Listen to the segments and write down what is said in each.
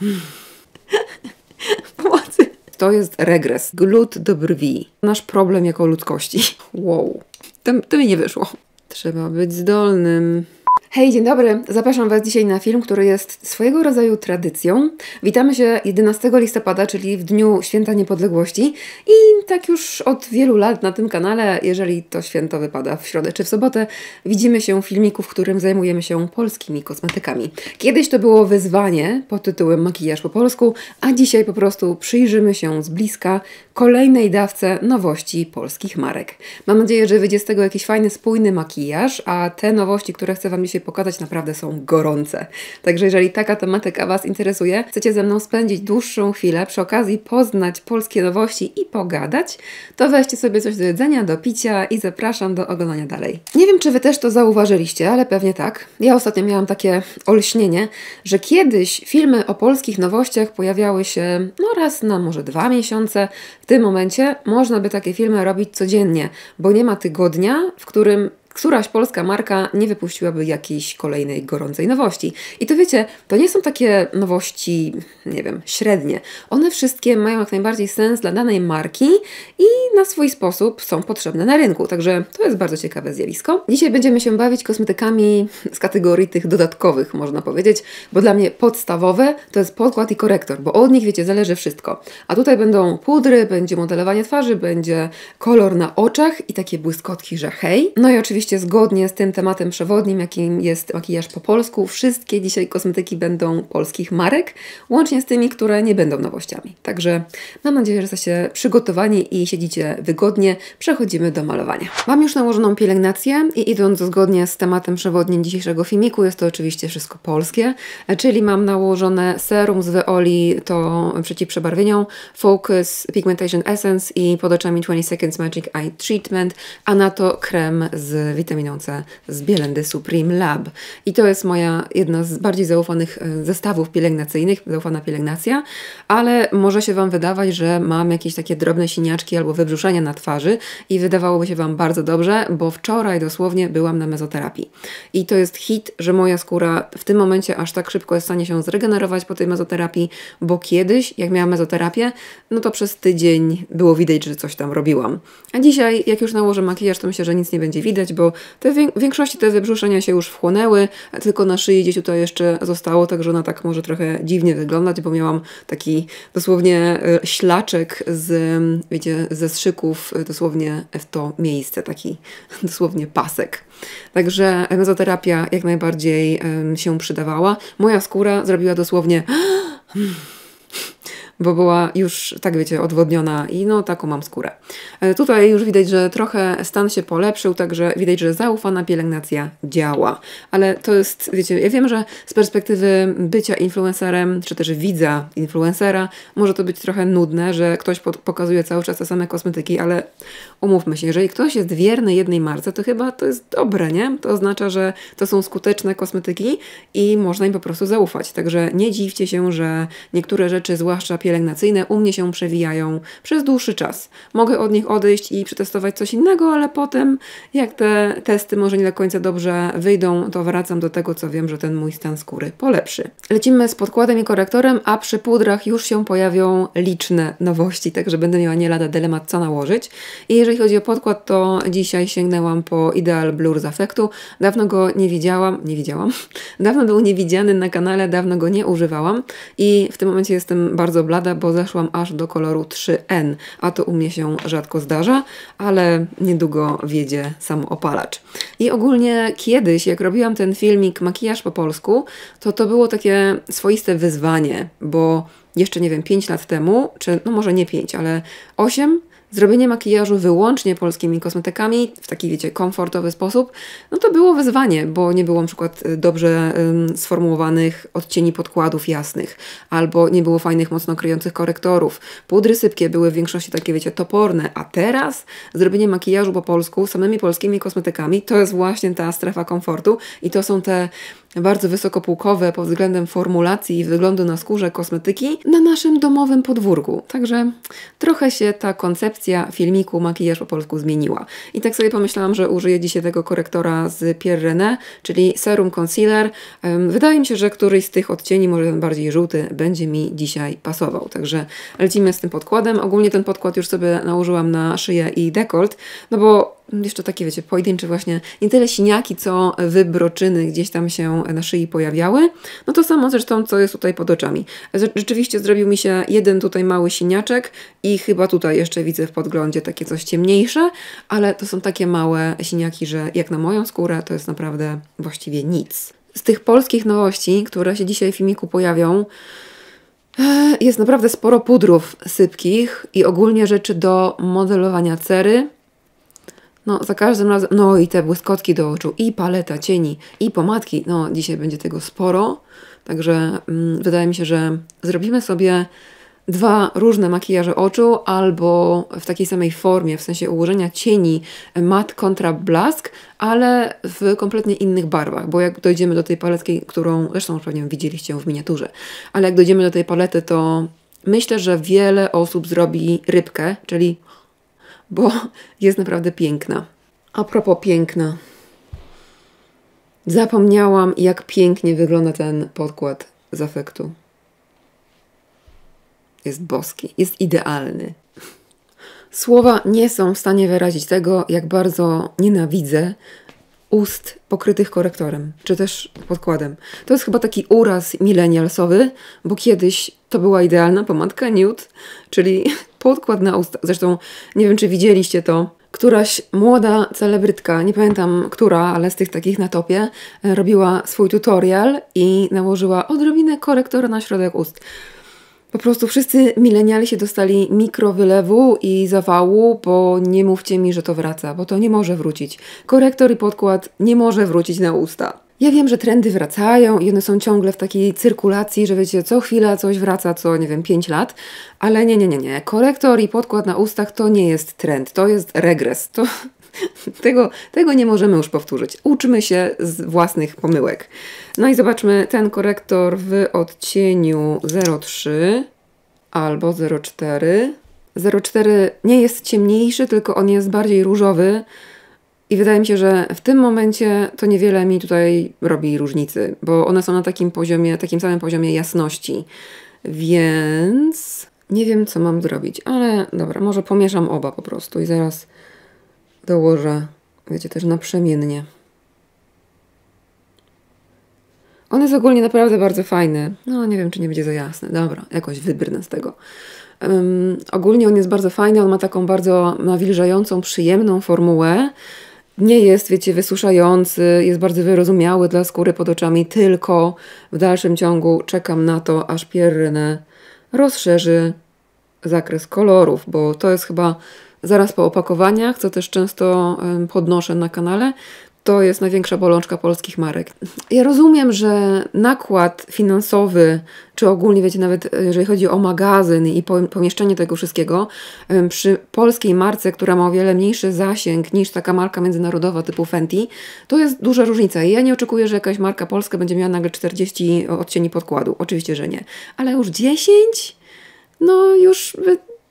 Pomocy. To jest regres, glut do brwi. Nasz problem jako ludzkości. Wow. To, to mi nie wyszło. Trzeba być zdolnym. Hej, dzień dobry. Zapraszam Was dzisiaj na film, który jest swojego rodzaju tradycją. Witamy się 11 listopada, czyli w dniu Święta Niepodległości. I tak już od wielu lat na tym kanale, jeżeli to święto wypada w środę czy w sobotę, widzimy się w filmiku, w którym zajmujemy się polskimi kosmetykami. Kiedyś to było wyzwanie pod tytułem Makijaż po polsku, a dzisiaj po prostu przyjrzymy się z bliska kolejnej dawce nowości polskich marek. Mam nadzieję, że wyjdzie z tego jakiś fajny, spójny makijaż, a te nowości, które chcę Wam dzisiaj pokazać, naprawdę są gorące. Także jeżeli taka tematyka Was interesuje, chcecie ze mną spędzić dłuższą chwilę, przy okazji poznać polskie nowości i pogadać, to weźcie sobie coś do jedzenia, do picia i zapraszam do oglądania dalej. Nie wiem, czy Wy też to zauważyliście, ale pewnie tak. Ja ostatnio miałam takie olśnienie, że kiedyś filmy o polskich nowościach pojawiały się no raz na może dwa miesiące. W tym momencie można by takie filmy robić codziennie, bo nie ma tygodnia, w którym któraś polska marka nie wypuściłaby jakiejś kolejnej gorącej nowości. I to wiecie, to nie są takie nowości, nie wiem, średnie. One wszystkie mają jak najbardziej sens dla danej marki i na swój sposób są potrzebne na rynku. Także to jest bardzo ciekawe zjawisko. Dzisiaj będziemy się bawić kosmetykami z kategorii tych dodatkowych, można powiedzieć, bo dla mnie podstawowe to jest podkład i korektor, bo od nich, wiecie, zależy wszystko. A tutaj będą pudry, będzie modelowanie twarzy, będzie kolor na oczach i takie błyskotki, że hej. No i oczywiście oczywiście zgodnie z tym tematem przewodnim, jakim jest makijaż po polsku, wszystkie dzisiaj kosmetyki będą polskich marek, łącznie z tymi, które nie będą nowościami. Także mam nadzieję, że jesteście przygotowani i siedzicie wygodnie. Przechodzimy do malowania. Mam już nałożoną pielęgnację i idąc zgodnie z tematem przewodnim dzisiejszego filmiku, jest to oczywiście wszystko polskie, czyli mam nałożone serum z Veoli, to przeciwprzebarwienią, Focus Pigmentation Essence i pod oczami 20 Seconds Magic Eye Treatment, a na to krem z witaminą C z Bielendy Supreme Lab. I to jest moja jedna z bardziej zaufanych e, zestawów pielęgnacyjnych, zaufana pielęgnacja, ale może się Wam wydawać, że mam jakieś takie drobne siniaczki albo wybrzuszenia na twarzy i wydawałoby się Wam bardzo dobrze, bo wczoraj dosłownie byłam na mezoterapii. I to jest hit, że moja skóra w tym momencie aż tak szybko jest w stanie się zregenerować po tej mezoterapii, bo kiedyś, jak miałam mezoterapię, no to przez tydzień było widać, że coś tam robiłam. A dzisiaj, jak już nałożę makijaż, to myślę, że nic nie będzie widać, bo te w większości te wybrzuszenia się już wchłonęły, tylko na szyi gdzieś tutaj jeszcze zostało, także ona tak może trochę dziwnie wyglądać, bo miałam taki dosłownie e, ślaczek z, wiecie, ze strzyków e, dosłownie w to miejsce, taki dosłownie pasek. Także mezoterapia jak najbardziej się przydawała. Moja skóra zrobiła dosłownie bo była już, tak wiecie, odwodniona i no taką mam skórę. E, tutaj już widać, że trochę stan się polepszył, także widać, że zaufana pielęgnacja działa. Ale to jest, wiecie, ja wiem, że z perspektywy bycia influencerem, czy też widza influencera, może to być trochę nudne, że ktoś pokazuje cały czas te same kosmetyki, ale umówmy się, jeżeli ktoś jest wierny jednej marce, to chyba to jest dobre, nie? To oznacza, że to są skuteczne kosmetyki i można im po prostu zaufać. Także nie dziwcie się, że niektóre rzeczy, zwłaszcza pielęgnacyjne u mnie się przewijają przez dłuższy czas. Mogę od nich odejść i przetestować coś innego, ale potem, jak te testy może nie do końca dobrze wyjdą, to wracam do tego, co wiem, że ten mój stan skóry polepszy. Lecimy z podkładem i korektorem, a przy pudrach już się pojawią liczne nowości, także będę miała nie lada dylemat, co nałożyć. I jeżeli chodzi o podkład, to dzisiaj sięgnęłam po Ideal Blur z Affectu. Dawno go nie widziałam, nie widziałam. Dawno był niewidziany na kanale, dawno go nie używałam i w tym momencie jestem bardzo blada bo zeszłam aż do koloru 3N, a to u mnie się rzadko zdarza, ale niedługo wiedzie sam opalacz. I ogólnie kiedyś, jak robiłam ten filmik makijaż po polsku, to to było takie swoiste wyzwanie, bo jeszcze nie wiem, 5 lat temu, czy no może nie 5, ale 8 zrobienie makijażu wyłącznie polskimi kosmetykami w taki, wiecie, komfortowy sposób, no to było wyzwanie, bo nie było na przykład y, dobrze ym, sformułowanych odcieni podkładów jasnych, albo nie było fajnych, mocno kryjących korektorów. Pudry sypkie były w większości takie, wiecie, toporne, a teraz zrobienie makijażu po polsku samymi polskimi kosmetykami to jest właśnie ta strefa komfortu i to są te bardzo wysokopółkowe pod względem formulacji i wyglądu na skórze kosmetyki na naszym domowym podwórku. Także trochę się ta koncepcja filmiku makijaż po polsku zmieniła. I tak sobie pomyślałam, że użyję dzisiaj tego korektora z Pierre René, czyli Serum Concealer. Wydaje mi się, że któryś z tych odcieni, może ten bardziej żółty, będzie mi dzisiaj pasował. Także lecimy z tym podkładem. Ogólnie ten podkład już sobie nałożyłam na szyję i dekolt, no bo jeszcze takie, wiecie, pojedyncze właśnie, nie tyle siniaki, co wybroczyny gdzieś tam się na szyi pojawiały. No to samo zresztą, co jest tutaj pod oczami. Rzeczywiście zrobił mi się jeden tutaj mały siniaczek i chyba tutaj jeszcze widzę w podglądzie takie coś ciemniejsze, ale to są takie małe siniaki, że jak na moją skórę to jest naprawdę właściwie nic. Z tych polskich nowości, które się dzisiaj w filmiku pojawią, e, jest naprawdę sporo pudrów sypkich i ogólnie rzeczy do modelowania cery, no, za każdym razem, no i te błyskotki do oczu, i paleta cieni, i pomadki. No, dzisiaj będzie tego sporo. Także mm, wydaje mi się, że zrobimy sobie dwa różne makijaże oczu albo w takiej samej formie, w sensie ułożenia cieni mat kontra blask, ale w kompletnie innych barwach, bo jak dojdziemy do tej paletki, którą zresztą pewnie widzieliście w miniaturze, ale jak dojdziemy do tej palety, to myślę, że wiele osób zrobi rybkę, czyli bo jest naprawdę piękna. A propos piękna. Zapomniałam, jak pięknie wygląda ten podkład z afektu. Jest boski, jest idealny. Słowa nie są w stanie wyrazić tego, jak bardzo nienawidzę ust pokrytych korektorem, czy też podkładem. To jest chyba taki uraz milenialsowy, bo kiedyś to była idealna pomadka nude, czyli podkład na usta. Zresztą nie wiem, czy widzieliście to. Któraś młoda celebrytka, nie pamiętam która, ale z tych takich na topie, e, robiła swój tutorial i nałożyła odrobinę korektora na środek ust. Po prostu wszyscy mileniali się dostali mikrowylewu i zawału, bo nie mówcie mi, że to wraca, bo to nie może wrócić. Korektor i podkład nie może wrócić na usta. Ja wiem, że trendy wracają i one są ciągle w takiej cyrkulacji, że wiecie, co chwila coś wraca, co nie wiem, 5 lat, ale nie, nie, nie, nie. Korektor i podkład na ustach to nie jest trend, to jest regres. To, tego, tego nie możemy już powtórzyć. Uczmy się z własnych pomyłek. No i zobaczmy ten korektor w odcieniu 03 albo 04. 04 nie jest ciemniejszy, tylko on jest bardziej różowy. I wydaje mi się, że w tym momencie to niewiele mi tutaj robi różnicy, bo one są na takim poziomie, takim samym poziomie jasności. Więc nie wiem, co mam zrobić, ale dobra, może pomieszam oba po prostu i zaraz dołożę, wiecie, też naprzemiennie. On jest ogólnie naprawdę bardzo fajny. No, nie wiem, czy nie będzie za jasny. Dobra, jakoś wybrnę z tego. Um, ogólnie on jest bardzo fajny, on ma taką bardzo nawilżającą, przyjemną formułę nie jest, wiecie, wysuszający, jest bardzo wyrozumiały dla skóry pod oczami, tylko w dalszym ciągu czekam na to, aż Pierrynę rozszerzy zakres kolorów, bo to jest chyba zaraz po opakowaniach, co też często podnoszę na kanale, to jest największa bolączka polskich marek. Ja rozumiem, że nakład finansowy, czy ogólnie, wiecie, nawet e, jeżeli chodzi o magazyn i pomieszczenie tego wszystkiego, przy polskiej marce, która ma o wiele mniejszy zasięg niż taka marka międzynarodowa typu Fenty, to jest duża różnica. I ja nie oczekuję, że jakaś marka polska będzie miała nagle 40 odcieni podkładu. Oczywiście, że nie. Ale już 10? No już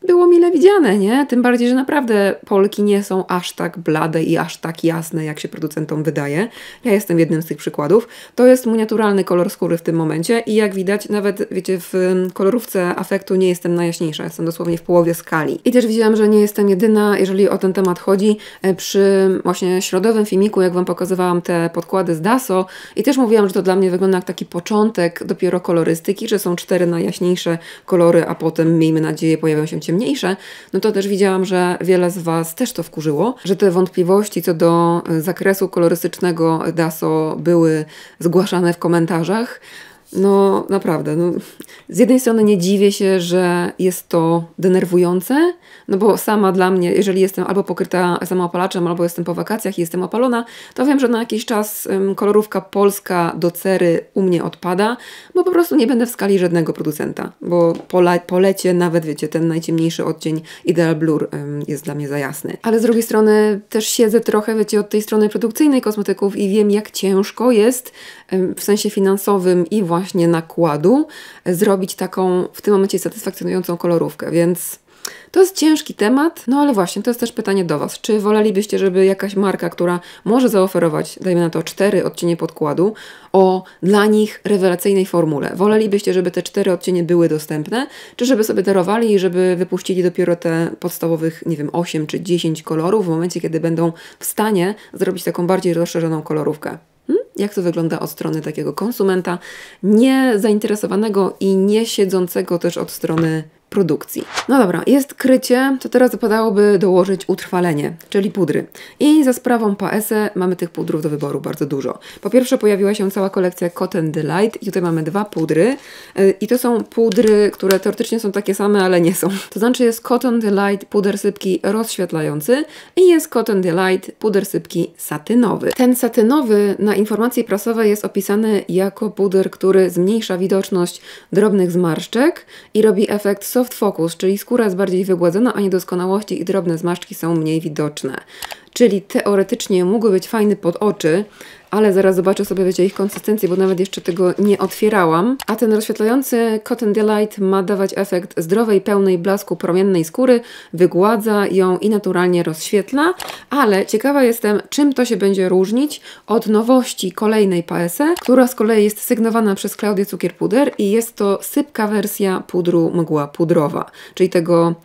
było mile widziane, nie? Tym bardziej, że naprawdę Polki nie są aż tak blade i aż tak jasne, jak się producentom wydaje. Ja jestem jednym z tych przykładów. To jest mój naturalny kolor skóry w tym momencie i jak widać, nawet wiecie, w kolorówce afektu nie jestem najjaśniejsza, jestem dosłownie w połowie skali. I też widziałam, że nie jestem jedyna, jeżeli o ten temat chodzi. E, przy właśnie środowym filmiku, jak Wam pokazywałam te podkłady z Daso i też mówiłam, że to dla mnie wygląda jak taki początek dopiero kolorystyki, że są cztery najjaśniejsze kolory, a potem, miejmy nadzieję, pojawią się ciemniejsze ciemniejsze, no to też widziałam, że wiele z Was też to wkurzyło, że te wątpliwości co do zakresu kolorystycznego DASO były zgłaszane w komentarzach. No naprawdę, no, z jednej strony nie dziwię się, że jest to denerwujące, no bo sama dla mnie, jeżeli jestem albo pokryta samoopalaczem, albo jestem po wakacjach i jestem opalona, to wiem, że na jakiś czas kolorówka polska do cery u mnie odpada, bo po prostu nie będę w skali żadnego producenta, bo po, polecie nawet, wiecie, ten najciemniejszy odcień Ideal Blur jest dla mnie za jasny. Ale z drugiej strony też siedzę trochę, wiecie, od tej strony produkcyjnej kosmetyków i wiem, jak ciężko jest w sensie finansowym i właśnie nakładu zrobić taką w tym momencie satysfakcjonującą kolorówkę, więc to jest ciężki temat, no ale właśnie to jest też pytanie do Was. Czy wolelibyście, żeby jakaś marka, która może zaoferować, dajmy na to, cztery odcienie podkładu o dla nich rewelacyjnej formule, wolelibyście, żeby te cztery odcienie były dostępne, czy żeby sobie darowali i żeby wypuścili dopiero te podstawowych, nie wiem, 8 czy 10 kolorów w momencie, kiedy będą w stanie zrobić taką bardziej rozszerzoną kolorówkę? Jak to wygląda od strony takiego konsumenta, nie zainteresowanego i nie siedzącego też od strony produkcji. No dobra, jest krycie, to teraz wypadałoby dołożyć utrwalenie, czyli pudry. I za sprawą PSE mamy tych pudrów do wyboru bardzo dużo. Po pierwsze pojawiła się cała kolekcja Cotton Delight i tutaj mamy dwa pudry y, i to są pudry, które teoretycznie są takie same, ale nie są. To znaczy jest Cotton Delight puder sypki rozświetlający i jest Cotton Delight puder sypki satynowy. Ten satynowy na informacji prasowej jest opisany jako puder, który zmniejsza widoczność drobnych zmarszczek i robi efekt soft focus, czyli skóra jest bardziej wygładzona, a niedoskonałości i drobne zmarszczki są mniej widoczne. Czyli teoretycznie mógłby być fajny pod oczy, ale zaraz zobaczę sobie, wiecie, ich konsystencję, bo nawet jeszcze tego nie otwierałam. A ten rozświetlający Cotton Delight ma dawać efekt zdrowej, pełnej blasku promiennej skóry, wygładza ją i naturalnie rozświetla, ale ciekawa jestem, czym to się będzie różnić od nowości kolejnej PSE, która z kolei jest sygnowana przez Klaudię Cukier Puder i jest to sypka wersja pudru mgła pudrowa, czyli tego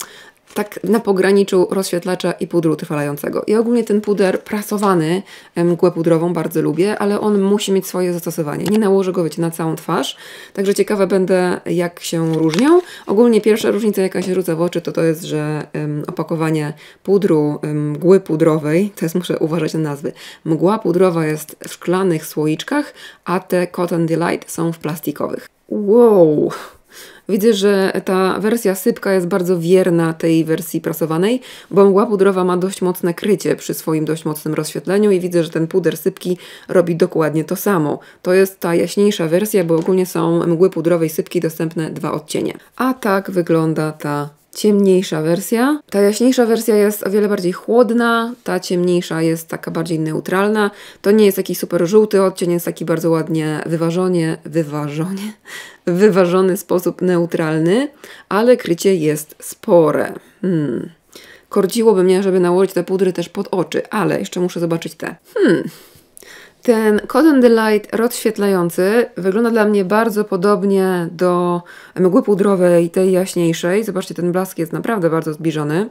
tak na pograniczu rozświetlacza i pudru trwalającego. I ogólnie ten puder prasowany, mgłę pudrową bardzo lubię, ale on musi mieć swoje zastosowanie. Nie nałożę go, wiecie, na całą twarz, także ciekawe będę, jak się różnią. Ogólnie pierwsza różnica, jaka się rzuca w oczy, to to jest, że um, opakowanie pudru mgły pudrowej, to jest, muszę uważać na nazwy, mgła pudrowa jest w szklanych słoiczkach, a te Cotton Delight są w plastikowych. Wow! Widzę, że ta wersja sypka jest bardzo wierna tej wersji prasowanej, bo mgła pudrowa ma dość mocne krycie przy swoim dość mocnym rozświetleniu i widzę, że ten puder sypki robi dokładnie to samo. To jest ta jaśniejsza wersja, bo ogólnie są mgły pudrowej sypki dostępne dwa odcienie. A tak wygląda ta ciemniejsza wersja. Ta jaśniejsza wersja jest o wiele bardziej chłodna, ta ciemniejsza jest taka bardziej neutralna. To nie jest jakiś super żółty odcień, jest taki bardzo ładnie wyważonie, wyważonie, wyważony sposób neutralny, ale krycie jest spore. Hmm. Kordziłoby mnie, żeby nałożyć te pudry też pod oczy, ale jeszcze muszę zobaczyć te. Hmm. Ten Cotton Delight rozświetlający wygląda dla mnie bardzo podobnie do mgły pudrowej, tej jaśniejszej. Zobaczcie, ten blask jest naprawdę bardzo zbliżony.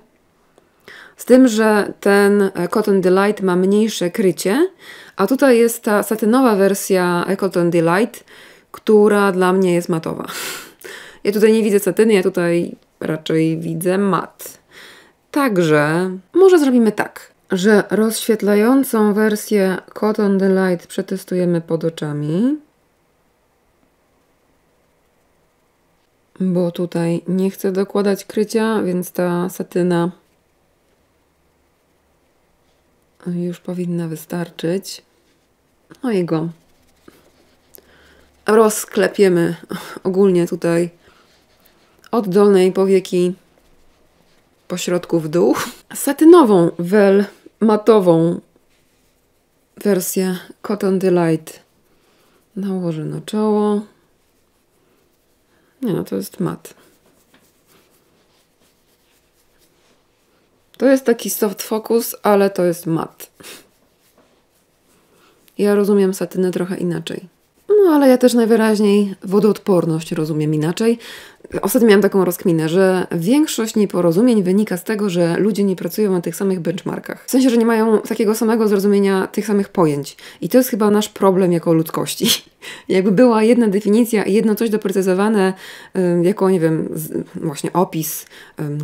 Z tym, że ten Cotton Delight ma mniejsze krycie, a tutaj jest ta satynowa wersja Cotton Delight, która dla mnie jest matowa. Ja tutaj nie widzę satyny, ja tutaj raczej widzę mat. Także może zrobimy tak że rozświetlającą wersję Cotton Delight przetestujemy pod oczami. Bo tutaj nie chcę dokładać krycia, więc ta satyna już powinna wystarczyć. No i go rozklepiemy ogólnie tutaj od dolnej powieki po środku w dół. Satynową wel matową wersję Cotton Delight nałożę na czoło. Nie no, to jest mat. To jest taki soft focus, ale to jest mat. Ja rozumiem satynę trochę inaczej. No ale ja też najwyraźniej wodoodporność rozumiem inaczej. Ostatnio miałam taką rozkminę, że większość nieporozumień wynika z tego, że ludzie nie pracują na tych samych benchmarkach. W sensie, że nie mają takiego samego zrozumienia tych samych pojęć. I to jest chyba nasz problem jako ludzkości. Jakby była jedna definicja i jedno coś doprecyzowane jako, nie wiem, właśnie opis,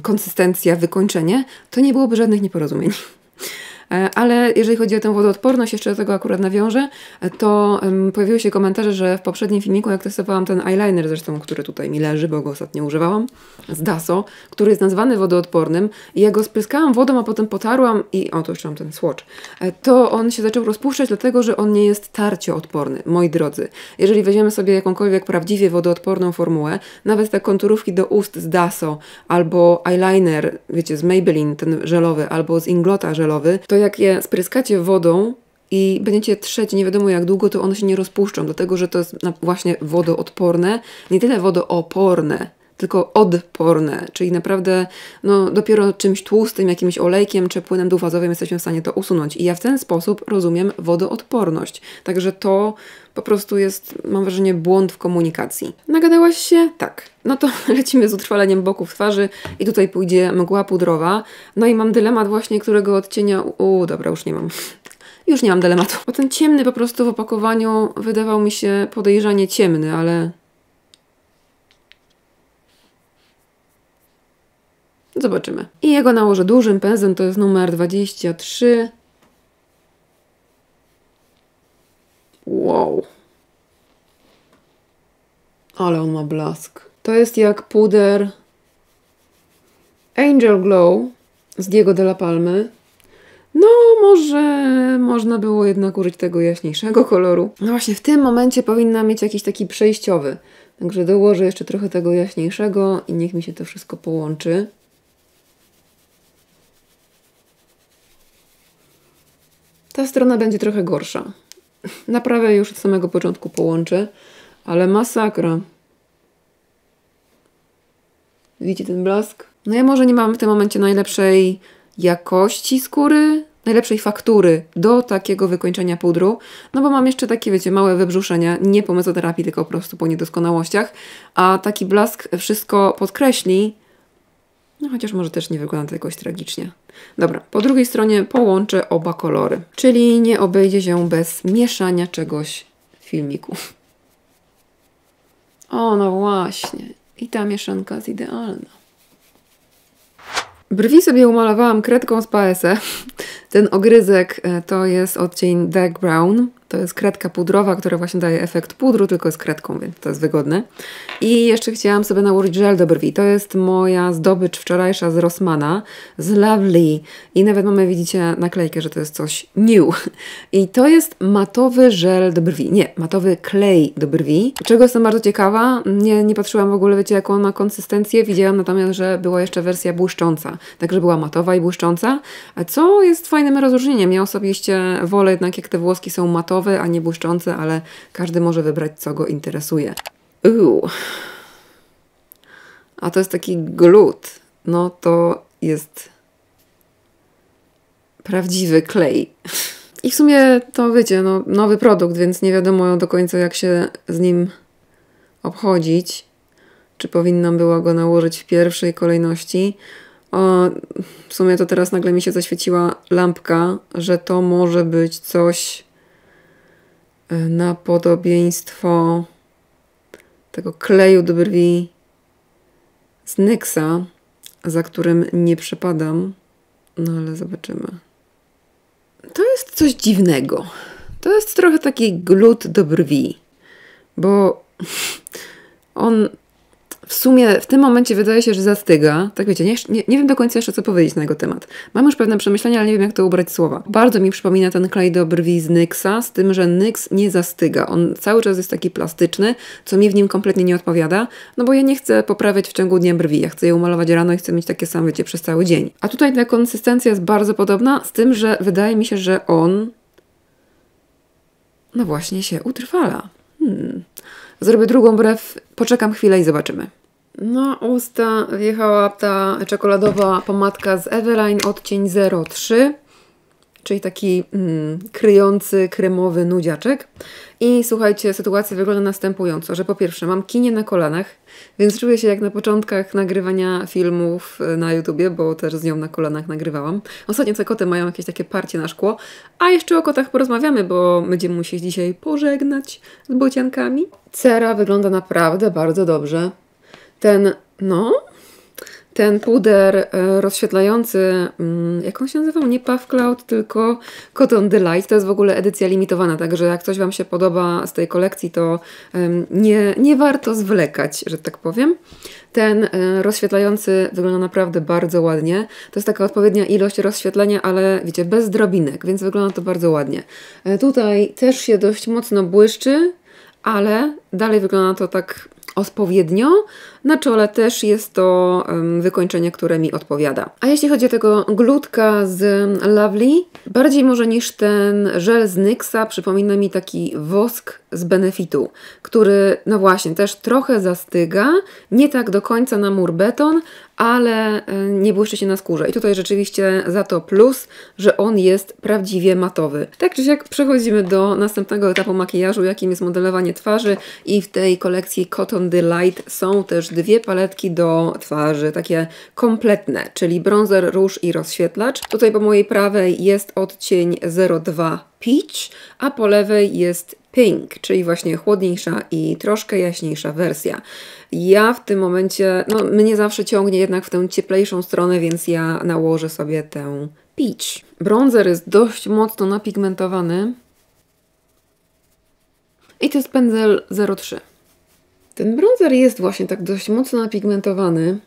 konsystencja, wykończenie, to nie byłoby żadnych nieporozumień. E, ale jeżeli chodzi o tę wodoodporność, jeszcze do tego akurat nawiążę, e, to pojawiły się komentarze, że w poprzednim filmiku, jak testowałam ten eyeliner, zresztą, który tutaj mi leży, bo go ostatnio używałam, z Daso, który jest nazwany wodoodpornym i ja go spryskałam wodą, a potem potarłam i, o, tu jeszcze mam ten swatch, e, to on się zaczął rozpuszczać, dlatego, że on nie jest tarcioodporny. Moi drodzy, jeżeli weźmiemy sobie jakąkolwiek prawdziwie wodoodporną formułę, nawet te konturówki do ust z Daso, albo eyeliner, wiecie, z Maybelline, ten żelowy, albo z Inglota żelowy, to jak je spryskacie wodą, i będziecie trzeć nie wiadomo jak długo, to one się nie rozpuszczą, dlatego że to jest właśnie wodoodporne, nie tyle wodooporne, tylko odporne, czyli naprawdę no, dopiero czymś tłustym, jakimś olejkiem czy płynem dwufazowym jesteśmy w stanie to usunąć. I ja w ten sposób rozumiem wodoodporność. Także to po prostu jest, mam wrażenie, błąd w komunikacji. Nagadałaś się? Tak. No to lecimy z utrwaleniem boków twarzy i tutaj pójdzie mgła pudrowa. No i mam dylemat właśnie, którego odcienia... U, dobra, już nie mam. Już nie mam dylematu. Bo ten ciemny po prostu w opakowaniu wydawał mi się podejrzanie ciemny, ale Zobaczymy. I jego nałożę dużym pędzlem, to jest numer 23. Wow. Ale on ma blask. To jest jak puder Angel Glow z Diego de la Palmy. No, może można było jednak użyć tego jaśniejszego koloru. No właśnie, w tym momencie powinna mieć jakiś taki przejściowy. Także dołożę jeszcze trochę tego jaśniejszego i niech mi się to wszystko połączy. Ta strona będzie trochę gorsza. Naprawę już od samego początku połączę, ale masakra. Widzicie ten blask? No ja może nie mam w tym momencie najlepszej jakości skóry, najlepszej faktury do takiego wykończenia pudru, no bo mam jeszcze takie, wiecie, małe wybrzuszenia, nie po mezoterapii, tylko po prostu po niedoskonałościach, a taki blask wszystko podkreśli, no chociaż może też nie wygląda to jakoś tragicznie. Dobra, po drugiej stronie połączę oba kolory, czyli nie obejdzie się bez mieszania czegoś w filmiku. O, no właśnie. I ta mieszanka jest idealna. Brwi sobie umalowałam kredką z PSE. Ten ogryzek e, to jest odcień Dark Brown. To jest kredka pudrowa, która właśnie daje efekt pudru, tylko z kredką, więc to jest wygodne. I jeszcze chciałam sobie nałożyć żel do brwi. To jest moja zdobycz wczorajsza z Rossmana, z Lovely. I nawet mamy, widzicie, naklejkę, że to jest coś new. I to jest matowy żel do brwi. Nie, matowy klej do brwi. Czego jestem bardzo ciekawa, nie, nie patrzyłam w ogóle, wiecie, jaką on ma konsystencję. Widziałam natomiast, że była jeszcze wersja błyszcząca. Także była matowa i błyszcząca, co jest fajnym rozróżnieniem. Ja osobiście wolę jednak, jak te włoski są matowe, a nie błyszczące, ale każdy może wybrać, co go interesuje. Uuu. A to jest taki glut. No to jest prawdziwy klej. I w sumie to wiecie, no, nowy produkt, więc nie wiadomo do końca, jak się z nim obchodzić. Czy powinnam była go nałożyć w pierwszej kolejności. O, w sumie to teraz nagle mi się zaświeciła lampka, że to może być coś na podobieństwo tego kleju do brwi z Nyxa, za którym nie przepadam. No ale zobaczymy. To jest coś dziwnego. To jest trochę taki glut do brwi, bo on w sumie w tym momencie wydaje się, że zastyga. Tak wiecie, nie, nie, nie, wiem do końca jeszcze co powiedzieć na jego temat. Mam już pewne przemyślenia, ale nie wiem jak to ubrać słowa. Bardzo mi przypomina ten klej do brwi z Nyxa, z tym, że Nyx nie zastyga. On cały czas jest taki plastyczny, co mi w nim kompletnie nie odpowiada, no bo ja nie chcę poprawiać w ciągu dnia brwi. Ja chcę je umalować rano i chcę mieć takie same, wiecie, przez cały dzień. A tutaj ta konsystencja jest bardzo podobna, z tym, że wydaje mi się, że on no właśnie się utrwala. Hmm. Zrobię drugą brew, poczekam chwilę i zobaczymy. Na usta wjechała ta czekoladowa pomadka z Eveline odcień 03, czyli taki mm, kryjący, kremowy nudziaczek. I słuchajcie, sytuacja wygląda następująco, że po pierwsze mam kinie na kolanach, więc czuję się jak na początkach nagrywania filmów e, na YouTubie, bo też z nią na kolanach nagrywałam. Ostatnio te koty mają jakieś takie parcie na szkło, a jeszcze o kotach porozmawiamy, bo będziemy musieli dzisiaj pożegnać z bociankami. Cera wygląda naprawdę bardzo dobrze. Ten, no, ten puder e, rozświetlający, mm, jak on się nazywał? Nie Puff Cloud, tylko Cotton Delight. To jest w ogóle edycja limitowana, także jak coś Wam się podoba z tej kolekcji, to nie, nie warto zwlekać, że tak powiem. Ten e, rozświetlający wygląda naprawdę bardzo ładnie. To jest taka odpowiednia ilość rozświetlenia, ale wiecie, bez drobinek, więc wygląda to bardzo ładnie. E, tutaj też się dość mocno błyszczy, ale dalej wygląda to tak odpowiednio. Na czole też jest to wykończenie, które mi odpowiada. A jeśli chodzi o tego glutka z Lovely, bardziej może niż ten żel z Nyxa przypomina mi taki wosk z Benefitu, który no właśnie też trochę zastyga, nie tak do końca na mur beton, ale e, nie błyszczy się na skórze. I tutaj rzeczywiście za to plus, że on jest prawdziwie matowy. Tak czy siak przechodzimy do następnego etapu makijażu, jakim jest modelowanie twarzy i w tej kolekcji Cotton Delight są też dwie paletki do twarzy, takie kompletne, czyli bronzer, róż i rozświetlacz. Tutaj po mojej prawej jest odcień 02 Peach, a po lewej jest Pink, czyli właśnie chłodniejsza i troszkę jaśniejsza wersja. Ja w tym momencie, no mnie zawsze ciągnie jednak w tę cieplejszą stronę, więc ja nałożę sobie tę Peach. Bronzer jest dość mocno napigmentowany. I to jest pędzel 03. Ten bronzer jest właśnie tak dość mocno napigmentowany.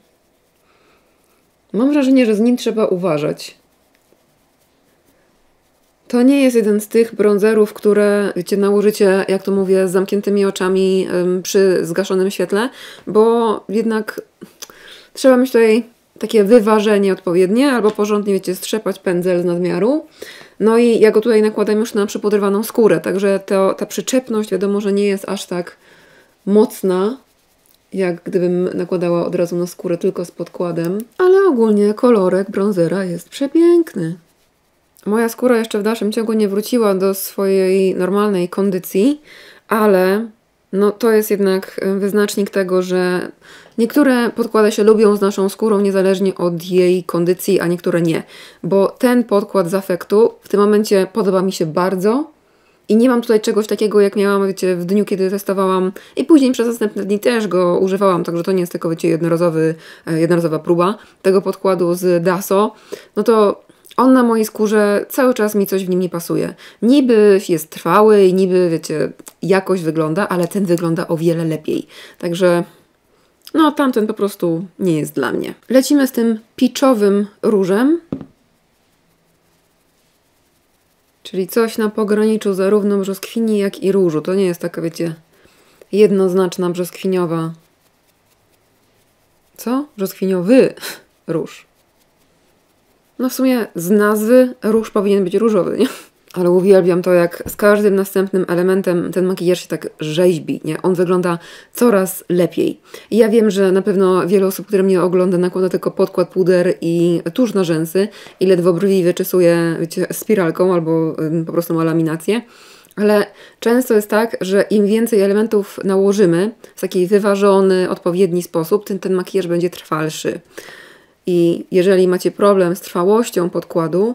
Mam wrażenie, że z nim trzeba uważać. To nie jest jeden z tych bronzerów, które wiecie, nałożycie, jak to mówię, z zamkniętymi oczami przy zgaszonym świetle, bo jednak trzeba mieć tutaj takie wyważenie odpowiednie, albo porządnie, wiecie, strzepać pędzel z nadmiaru. No i ja go tutaj nakładam już na przypudrowaną skórę, także to, ta przyczepność wiadomo, że nie jest aż tak mocna, jak gdybym nakładała od razu na skórę tylko z podkładem, ale ogólnie kolorek bronzera jest przepiękny. Moja skóra jeszcze w dalszym ciągu nie wróciła do swojej normalnej kondycji, ale no to jest jednak wyznacznik tego, że niektóre podkłady się lubią z naszą skórą niezależnie od jej kondycji, a niektóre nie. Bo ten podkład z afektu w tym momencie podoba mi się bardzo. I nie mam tutaj czegoś takiego, jak miałam, wiecie, w dniu, kiedy testowałam i później przez następne dni też go używałam, także to nie jest tylko, wiecie, jednorazowy, e, jednorazowa próba tego podkładu z Daso. No to on na mojej skórze cały czas mi coś w nim nie pasuje. Niby jest trwały i niby, wiecie, jakoś wygląda, ale ten wygląda o wiele lepiej. Także no, tamten po prostu nie jest dla mnie. Lecimy z tym piczowym różem. Czyli coś na pograniczu zarówno brzoskwini, jak i różu. To nie jest taka, wiecie, jednoznaczna brzoskwiniowa. Co? Brzoskwiniowy róż. No w sumie z nazwy róż powinien być różowy, nie? Ale uwielbiam to, jak z każdym następnym elementem ten makijaż się tak rzeźbi, nie? On wygląda coraz lepiej. I ja wiem, że na pewno wiele osób, które mnie ogląda, nakłada tylko podkład, puder i tuż na rzęsy i ledwo brwi wyczesuje, wiecie, spiralką albo po prostu ma laminację. Ale często jest tak, że im więcej elementów nałożymy w taki wyważony, odpowiedni sposób, tym ten makijaż będzie trwalszy. I jeżeli macie problem z trwałością podkładu,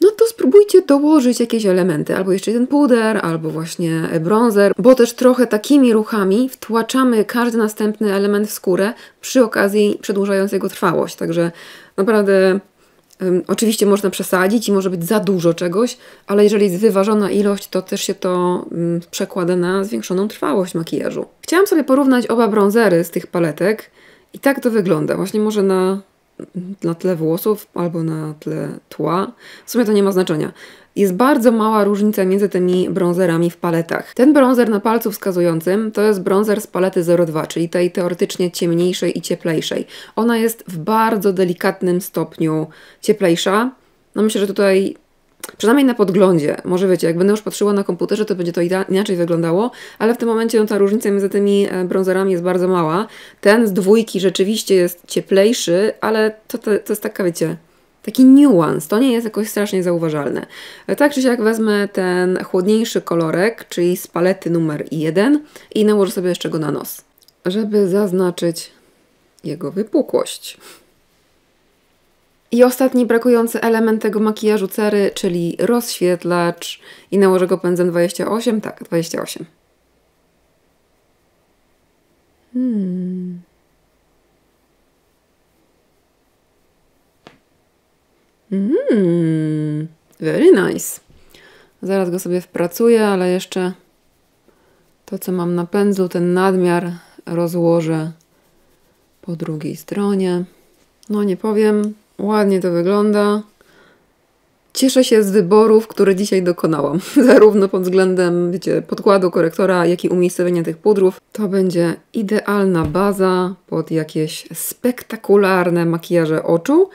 no to spróbujcie dołożyć jakieś elementy, albo jeszcze jeden puder, albo właśnie bronzer, bo też trochę takimi ruchami wtłaczamy każdy następny element w skórę, przy okazji przedłużając jego trwałość. Także naprawdę um, oczywiście można przesadzić i może być za dużo czegoś, ale jeżeli jest wyważona ilość, to też się to um, przekłada na zwiększoną trwałość makijażu. Chciałam sobie porównać oba bronzery z tych paletek i tak to wygląda. Właśnie może na, na tle włosów albo na tle tła. W sumie to nie ma znaczenia. Jest bardzo mała różnica między tymi bronzerami w paletach. Ten bronzer na palcu wskazującym to jest bronzer z palety 02, czyli tej teoretycznie ciemniejszej i cieplejszej. Ona jest w bardzo delikatnym stopniu cieplejsza. No myślę, że tutaj Przynajmniej na podglądzie. Może wiecie, jak będę już patrzyła na komputerze, to będzie to inaczej wyglądało, ale w tym momencie no, ta różnica między tymi e, bronzerami jest bardzo mała. Ten z dwójki rzeczywiście jest cieplejszy, ale to, to, to jest taka, wiecie, taki niuans. To nie jest jakoś strasznie zauważalne. E, tak czy siak wezmę ten chłodniejszy kolorek, czyli z palety numer 1 i nałożę sobie jeszcze go na nos, żeby zaznaczyć jego wypukłość. I ostatni brakujący element tego makijażu cery, czyli rozświetlacz i nałożę go pędzem 28, tak, 28. Hmm. Mmm, very nice. Zaraz go sobie wpracuję, ale jeszcze to, co mam na pędzlu, ten nadmiar rozłożę po drugiej stronie. No nie powiem, ładnie to wygląda. Cieszę się z wyborów, które dzisiaj dokonałam. Zarówno pod względem wiecie, podkładu, korektora, jak i umiejscowienia tych pudrów. To będzie idealna baza pod jakieś spektakularne makijaże oczu.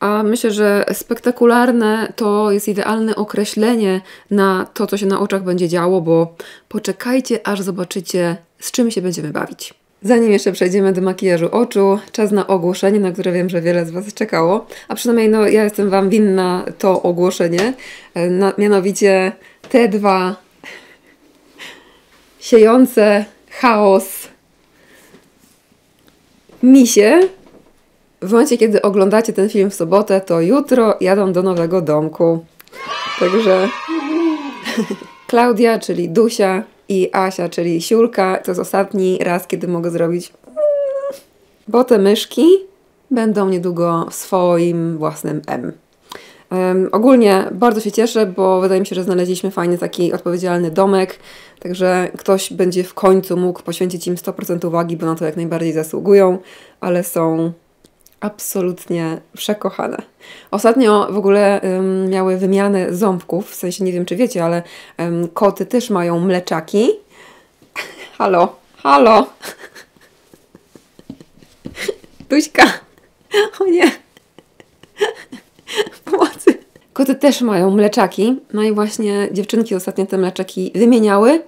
A myślę, że spektakularne to jest idealne określenie na to, co się na oczach będzie działo, bo poczekajcie, aż zobaczycie, z czym się będziemy bawić. Zanim jeszcze przejdziemy do makijażu oczu, czas na ogłoszenie, na które wiem, że wiele z Was czekało. A przynajmniej no, ja jestem Wam winna to ogłoszenie. E, na, mianowicie te dwa siejące chaos misie. W momencie, kiedy oglądacie ten film w sobotę, to jutro jadą do nowego domku. Także Klaudia, czyli Dusia, i Asia, czyli Siulka. To jest ostatni raz, kiedy mogę zrobić bo te myszki będą niedługo w swoim własnym M. Um, ogólnie bardzo się cieszę, bo wydaje mi się, że znaleźliśmy fajny taki odpowiedzialny domek, także ktoś będzie w końcu mógł poświęcić im 100% uwagi, bo na to jak najbardziej zasługują, ale są absolutnie przekochane. Ostatnio w ogóle um, miały wymianę ząbków, w sensie nie wiem czy wiecie, ale um, koty też mają mleczaki. halo, halo. Tuśka. O nie. Pomocy. Koty też mają mleczaki. No i właśnie dziewczynki ostatnio te mleczaki wymieniały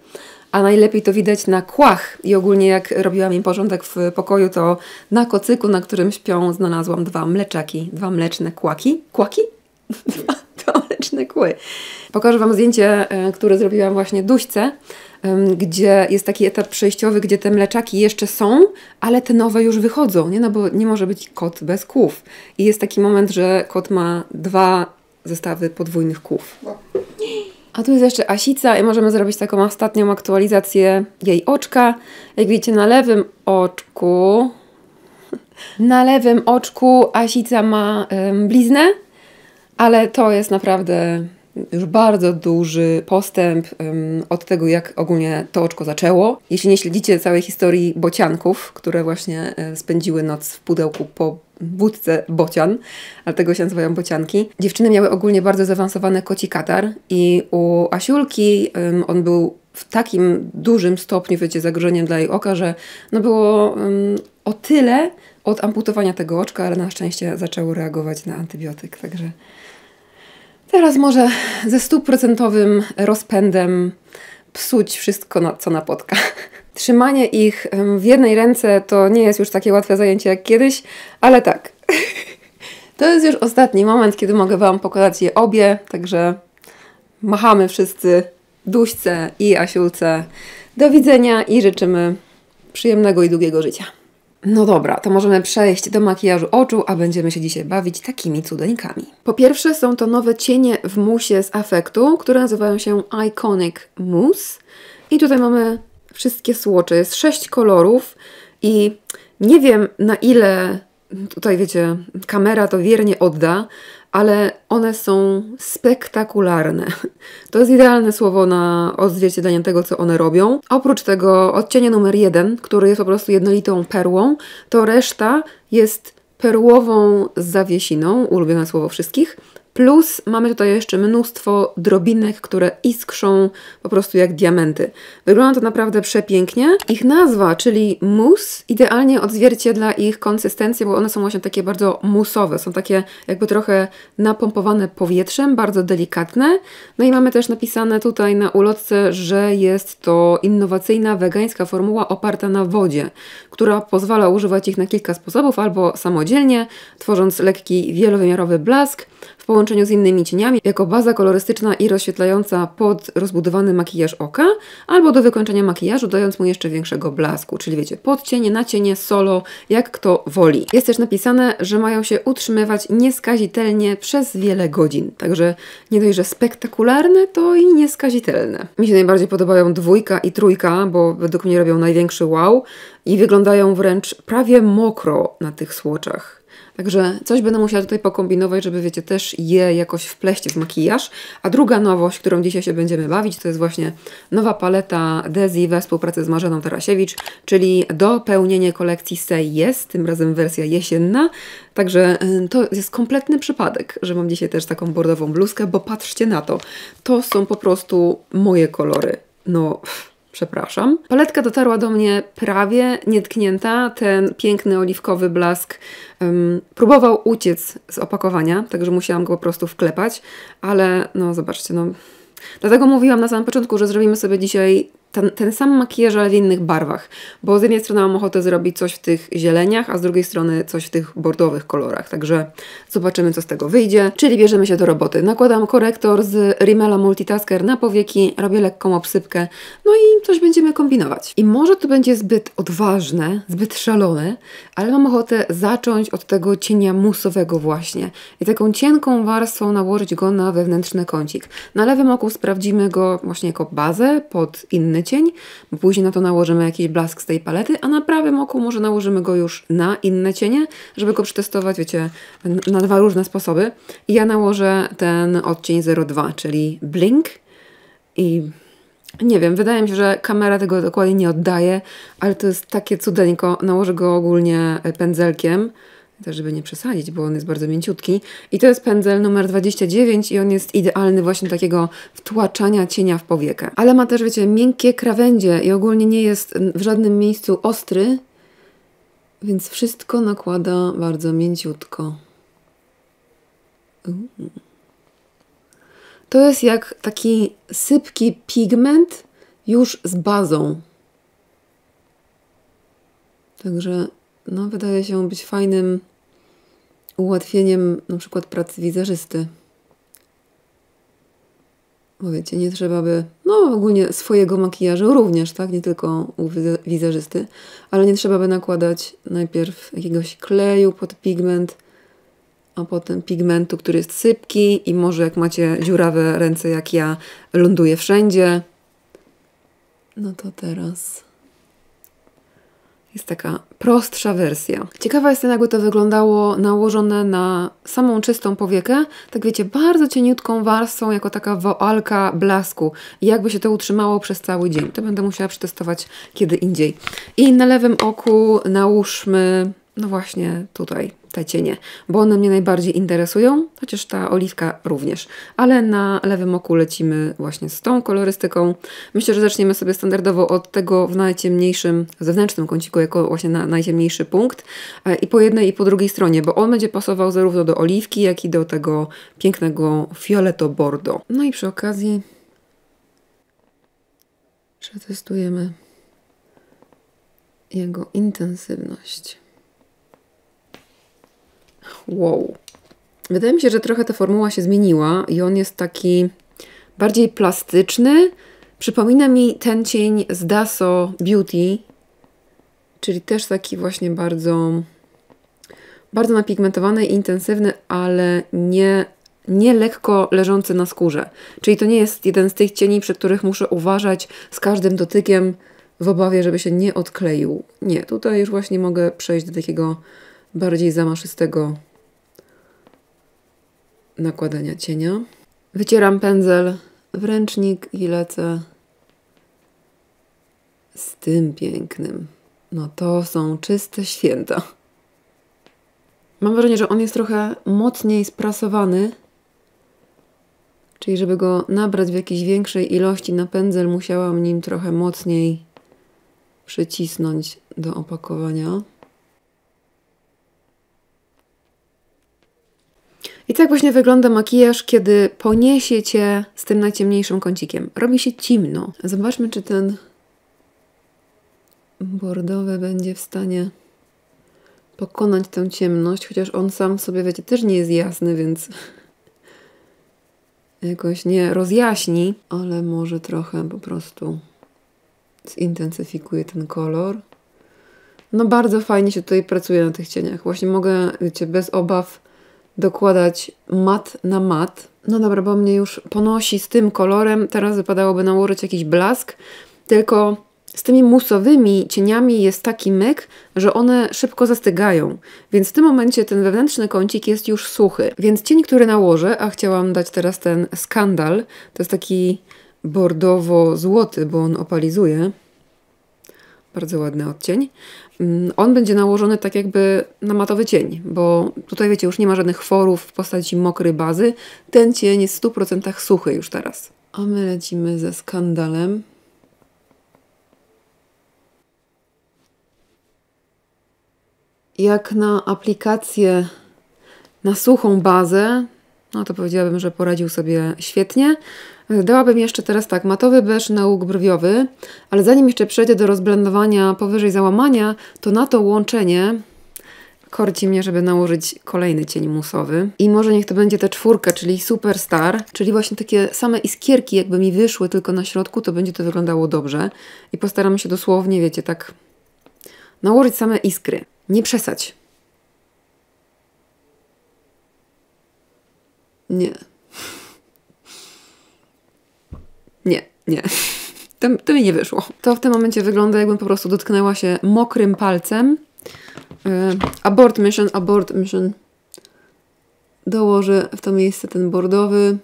a najlepiej to widać na kłach. I ogólnie jak robiłam im porządek w pokoju, to na kocyku, na którym śpią, znalazłam dwa mleczaki, dwa mleczne kłaki. Kłaki? dwa mleczne kły. Pokażę Wam zdjęcie, e, które zrobiłam właśnie Duśce, gdzie jest taki etap przejściowy, gdzie te mleczaki jeszcze są, ale te nowe już wychodzą, nie? No bo nie może być kot bez kłów. I jest taki moment, że kot ma dwa zestawy podwójnych kłów. A tu jest jeszcze Asica i możemy zrobić taką ostatnią aktualizację jej oczka. Jak widzicie na lewym oczku, na lewym oczku Asica ma ym, bliznę, ale to jest naprawdę już bardzo duży postęp um, od tego, jak ogólnie to oczko zaczęło. Jeśli nie śledzicie całej historii bocianków, które właśnie e, spędziły noc w pudełku po budce bocian, dlatego się nazywają bocianki. Dziewczyny miały ogólnie bardzo zaawansowany koci katar i u Asiulki um, on był w takim dużym stopniu, wiecie, zagrożeniem dla jej oka, że no było um, o tyle od amputowania tego oczka, ale na szczęście zaczęło reagować na antybiotyk, także Teraz może ze stuprocentowym rozpędem psuć wszystko, co napotka. Trzymanie ich w jednej ręce to nie jest już takie łatwe zajęcie jak kiedyś, ale tak. To jest już ostatni moment, kiedy mogę Wam pokazać je obie, także machamy wszyscy Duśce i Asiulce. Do widzenia i życzymy przyjemnego i długiego życia. No dobra, to możemy przejść do makijażu oczu, a będziemy się dzisiaj bawić takimi cudeńkami. Po pierwsze są to nowe cienie w musie z afektu, które nazywają się Iconic Mousse. I tutaj mamy wszystkie słocze. Jest sześć kolorów i nie wiem na ile tutaj wiecie, kamera to wiernie odda, ale one są spektakularne. To jest idealne słowo na odzwierciedlenie tego, co one robią. Oprócz tego odcienie numer jeden, który jest po prostu jednolitą perłą, to reszta jest perłową zawiesiną, ulubione słowo wszystkich, Plus mamy tutaj jeszcze mnóstwo drobinek, które iskrzą po prostu jak diamenty. Wygląda to naprawdę przepięknie. Ich nazwa, czyli mus, idealnie odzwierciedla ich konsystencję, bo one są właśnie takie bardzo musowe, są takie jakby trochę napompowane powietrzem, bardzo delikatne. No i mamy też napisane tutaj na ulotce, że jest to innowacyjna wegańska formuła oparta na wodzie, która pozwala używać ich na kilka sposobów albo samodzielnie, tworząc lekki wielowymiarowy blask, połączeniu z innymi cieniami jako baza kolorystyczna i rozświetlająca pod rozbudowany makijaż oka, albo do wykończenia makijażu, dając mu jeszcze większego blasku, czyli wiecie, podcienie, nacienie, solo, jak kto woli. Jest też napisane, że mają się utrzymywać nieskazitelnie przez wiele godzin, także nie dość, że spektakularne, to i nieskazitelne. Mi się najbardziej podobają dwójka i trójka, bo według mnie robią największy wow i wyglądają wręcz prawie mokro na tych słoczach. Także coś będę musiała tutaj pokombinować, żeby wiecie, też je jakoś wpleść w makijaż. A druga nowość, którą dzisiaj się będziemy bawić, to jest właśnie nowa paleta Dezi we współpracy z Marzeną Tarasiewicz, czyli dopełnienie kolekcji Say Yes, tym razem wersja jesienna. Także y, to jest kompletny przypadek, że mam dzisiaj też taką bordową bluzkę, bo patrzcie na to, to są po prostu moje kolory. No... Przepraszam. Paletka dotarła do mnie prawie nietknięta. Ten piękny oliwkowy blask um, próbował uciec z opakowania, także musiałam go po prostu wklepać, ale no zobaczcie, no. Dlatego mówiłam na samym początku, że zrobimy sobie dzisiaj ten, ten sam makijaż, ale w innych barwach. Bo z jednej strony mam ochotę zrobić coś w tych zieleniach, a z drugiej strony coś w tych bordowych kolorach. Także zobaczymy, co z tego wyjdzie. Czyli bierzemy się do roboty. Nakładam korektor z Rimmela Multitasker na powieki, robię lekką obsypkę, no i coś będziemy kombinować. I może to będzie zbyt odważne, zbyt szalone, ale mam ochotę zacząć od tego cienia musowego właśnie. I taką cienką warstwą nałożyć go na wewnętrzny kącik. Na lewym oku sprawdzimy go właśnie jako bazę pod inny cień, bo później na to nałożymy jakiś blask z tej palety, a na prawym oku może nałożymy go już na inne cienie, żeby go przetestować, wiecie, na dwa różne sposoby. I ja nałożę ten odcień 02, czyli Blink i nie wiem, wydaje mi się, że kamera tego dokładnie nie oddaje, ale to jest takie cudeńko. Nałożę go ogólnie pędzelkiem też żeby nie przesadzić, bo on jest bardzo mięciutki. I to jest pędzel numer 29 i on jest idealny właśnie takiego wtłaczania cienia w powiekę. Ale ma też, wiecie, miękkie krawędzie i ogólnie nie jest w żadnym miejscu ostry, więc wszystko nakłada bardzo mięciutko. To jest jak taki sypki pigment już z bazą. Także no, wydaje się być fajnym ułatwieniem na przykład pracy wizerzysty. Bo wiecie, nie trzeba by, no ogólnie swojego makijażu również, tak, nie tylko u wizerzysty, ale nie trzeba by nakładać najpierw jakiegoś kleju pod pigment, a potem pigmentu, który jest sypki i może jak macie dziurawe ręce jak ja, ląduje wszędzie. No to teraz jest taka prostsza wersja. Ciekawa jestem, jakby to wyglądało nałożone na samą czystą powiekę. Tak wiecie, bardzo cieniutką warstwą, jako taka woalka blasku. Jakby się to utrzymało przez cały dzień. To będę musiała przetestować kiedy indziej. I na lewym oku nałóżmy, no właśnie tutaj, te cienie, bo one mnie najbardziej interesują, chociaż ta oliwka również. Ale na lewym oku lecimy właśnie z tą kolorystyką. Myślę, że zaczniemy sobie standardowo od tego w najciemniejszym zewnętrznym kąciku, jako właśnie na najciemniejszy punkt e, i po jednej i po drugiej stronie, bo on będzie pasował zarówno do oliwki, jak i do tego pięknego fioleto bordo. No i przy okazji przetestujemy jego intensywność. Wow. Wydaje mi się, że trochę ta formuła się zmieniła i on jest taki bardziej plastyczny. Przypomina mi ten cień z Daso Beauty, czyli też taki właśnie bardzo bardzo napigmentowany intensywny, ale nie, nie lekko leżący na skórze. Czyli to nie jest jeden z tych cieni, przy których muszę uważać z każdym dotykiem w obawie, żeby się nie odkleił. Nie, tutaj już właśnie mogę przejść do takiego bardziej zamaszystego nakładania cienia. Wycieram pędzel w ręcznik i lecę z tym pięknym. No to są czyste święta. Mam wrażenie, że on jest trochę mocniej sprasowany. Czyli żeby go nabrać w jakiejś większej ilości na pędzel, musiałam nim trochę mocniej przycisnąć do opakowania. I tak właśnie wygląda makijaż, kiedy poniesie cię z tym najciemniejszym kącikiem. Robi się ciemno. Zobaczmy, czy ten bordowy będzie w stanie pokonać tę ciemność, chociaż on sam sobie, wiecie, też nie jest jasny, więc jakoś nie rozjaśni, ale może trochę po prostu zintensyfikuje ten kolor. No bardzo fajnie się tutaj pracuje na tych cieniach. Właśnie mogę, wiecie, bez obaw dokładać mat na mat. No dobra, bo mnie już ponosi z tym kolorem. Teraz wypadałoby nałożyć jakiś blask, tylko z tymi musowymi cieniami jest taki myk, że one szybko zastygają, więc w tym momencie ten wewnętrzny kącik jest już suchy. Więc cień, który nałożę, a chciałam dać teraz ten skandal, to jest taki bordowo-złoty, bo on opalizuje. Bardzo ładny odcień. Mm, on będzie nałożony tak jakby na matowy cień, bo tutaj wiecie, już nie ma żadnych forów w postaci mokrej bazy. Ten cień jest w 100% suchy już teraz. A my lecimy ze skandalem. Jak na aplikację na suchą bazę, no to powiedziałabym, że poradził sobie świetnie. Dałabym jeszcze teraz tak, matowy beż na łuk brwiowy, ale zanim jeszcze przejdę do rozblendowania powyżej załamania, to na to łączenie korci mnie, żeby nałożyć kolejny cień musowy. I może niech to będzie ta czwórka, czyli Superstar, czyli właśnie takie same iskierki jakby mi wyszły tylko na środku, to będzie to wyglądało dobrze. I postaram się dosłownie, wiecie, tak nałożyć same iskry. Nie przesać. Nie. Nie, nie. To, to mi nie wyszło. To w tym momencie wygląda, jakbym po prostu dotknęła się mokrym palcem. Yy, abort mission, abort mission. Dołożę w to miejsce ten bordowy.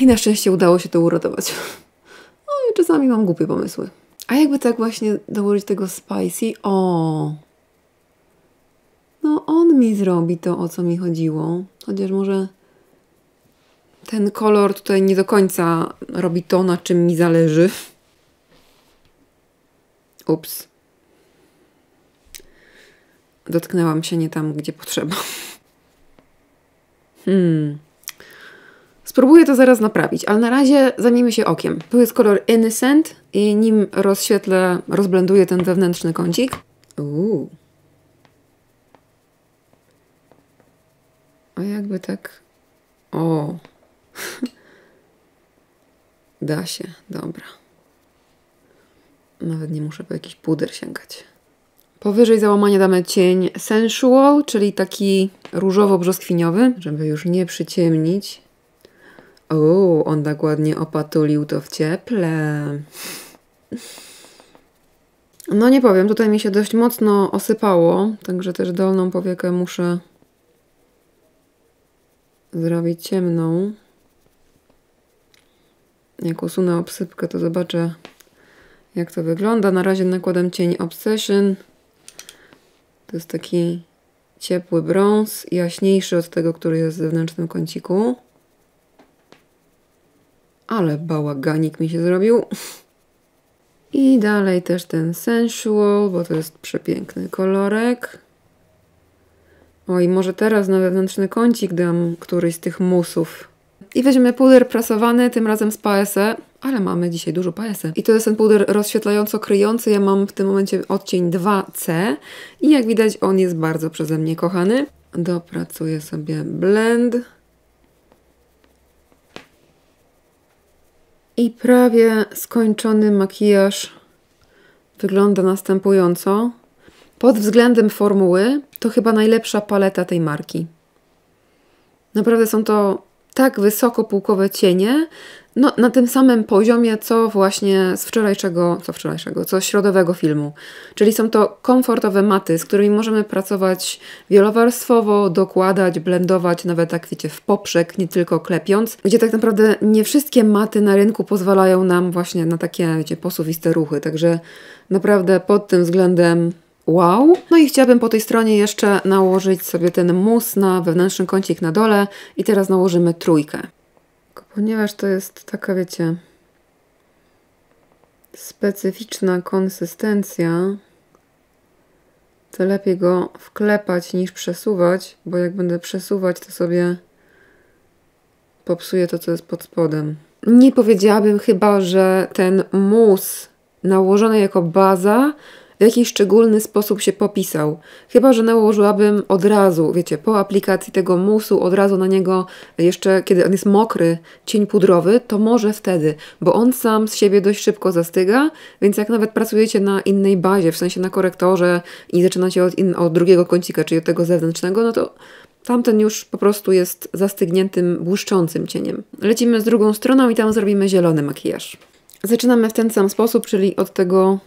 I na szczęście udało się to uratować. No i czasami mam głupie pomysły. A jakby tak właśnie dołożyć tego spicy? O! No on mi zrobi to, o co mi chodziło. Chociaż może ten kolor tutaj nie do końca robi to, na czym mi zależy. Ups. Dotknęłam się nie tam, gdzie potrzeba. Hmm. Spróbuję to zaraz naprawić, ale na razie zajmijmy się okiem. Tu jest kolor Innocent i nim rozświetlę, rozblenduję ten wewnętrzny kącik. Uuu. A jakby tak... O. da się, dobra. Nawet nie muszę po jakiś puder sięgać. Powyżej załamania damy cień Sensual, czyli taki różowo-brzoskwiniowy, żeby już nie przyciemnić. O, on tak ładnie opatulił to w cieple. No nie powiem, tutaj mi się dość mocno osypało, także też dolną powiekę muszę zrobić ciemną. Jak usunę obsypkę, to zobaczę jak to wygląda. Na razie nakładam cień Obsession. To jest taki ciepły brąz, jaśniejszy od tego, który jest w zewnętrznym kąciku. Ale bałaganik mi się zrobił. I dalej też ten Sensual, bo to jest przepiękny kolorek. O i może teraz na wewnętrzny kącik dam któryś z tych musów. I weźmiemy puder prasowany, tym razem z PSE, ale mamy dzisiaj dużo PSE. I to jest ten puder rozświetlająco-kryjący. Ja mam w tym momencie odcień 2C i jak widać on jest bardzo przeze mnie kochany. Dopracuję sobie blend. I prawie skończony makijaż wygląda następująco. Pod względem formuły to chyba najlepsza paleta tej marki. Naprawdę są to tak wysoko półkowe cienie, no, na tym samym poziomie, co właśnie z wczorajszego, co wczorajszego, co środowego filmu. Czyli są to komfortowe maty, z którymi możemy pracować wielowarstwowo, dokładać, blendować, nawet tak wiecie, w poprzek, nie tylko klepiąc, gdzie tak naprawdę nie wszystkie maty na rynku pozwalają nam właśnie na takie, wiecie, posuwiste ruchy. Także naprawdę pod tym względem Wow. No i chciałabym po tej stronie jeszcze nałożyć sobie ten mus na wewnętrzny kącik na dole i teraz nałożymy trójkę. Ponieważ to jest taka, wiecie, specyficzna konsystencja, to lepiej go wklepać niż przesuwać, bo jak będę przesuwać, to sobie popsuję to, co jest pod spodem. Nie powiedziałabym chyba, że ten mus nałożony jako baza w jakiś szczególny sposób się popisał. Chyba, że nałożyłabym od razu, wiecie, po aplikacji tego musu, od razu na niego, jeszcze kiedy on jest mokry, cień pudrowy, to może wtedy, bo on sam z siebie dość szybko zastyga, więc jak nawet pracujecie na innej bazie, w sensie na korektorze i zaczynacie od, in, od drugiego kącika, czyli od tego zewnętrznego, no to Tamten już po prostu jest zastygniętym, błyszczącym cieniem. Lecimy z drugą stroną i tam zrobimy zielony makijaż. Zaczynamy w ten sam sposób, czyli od tego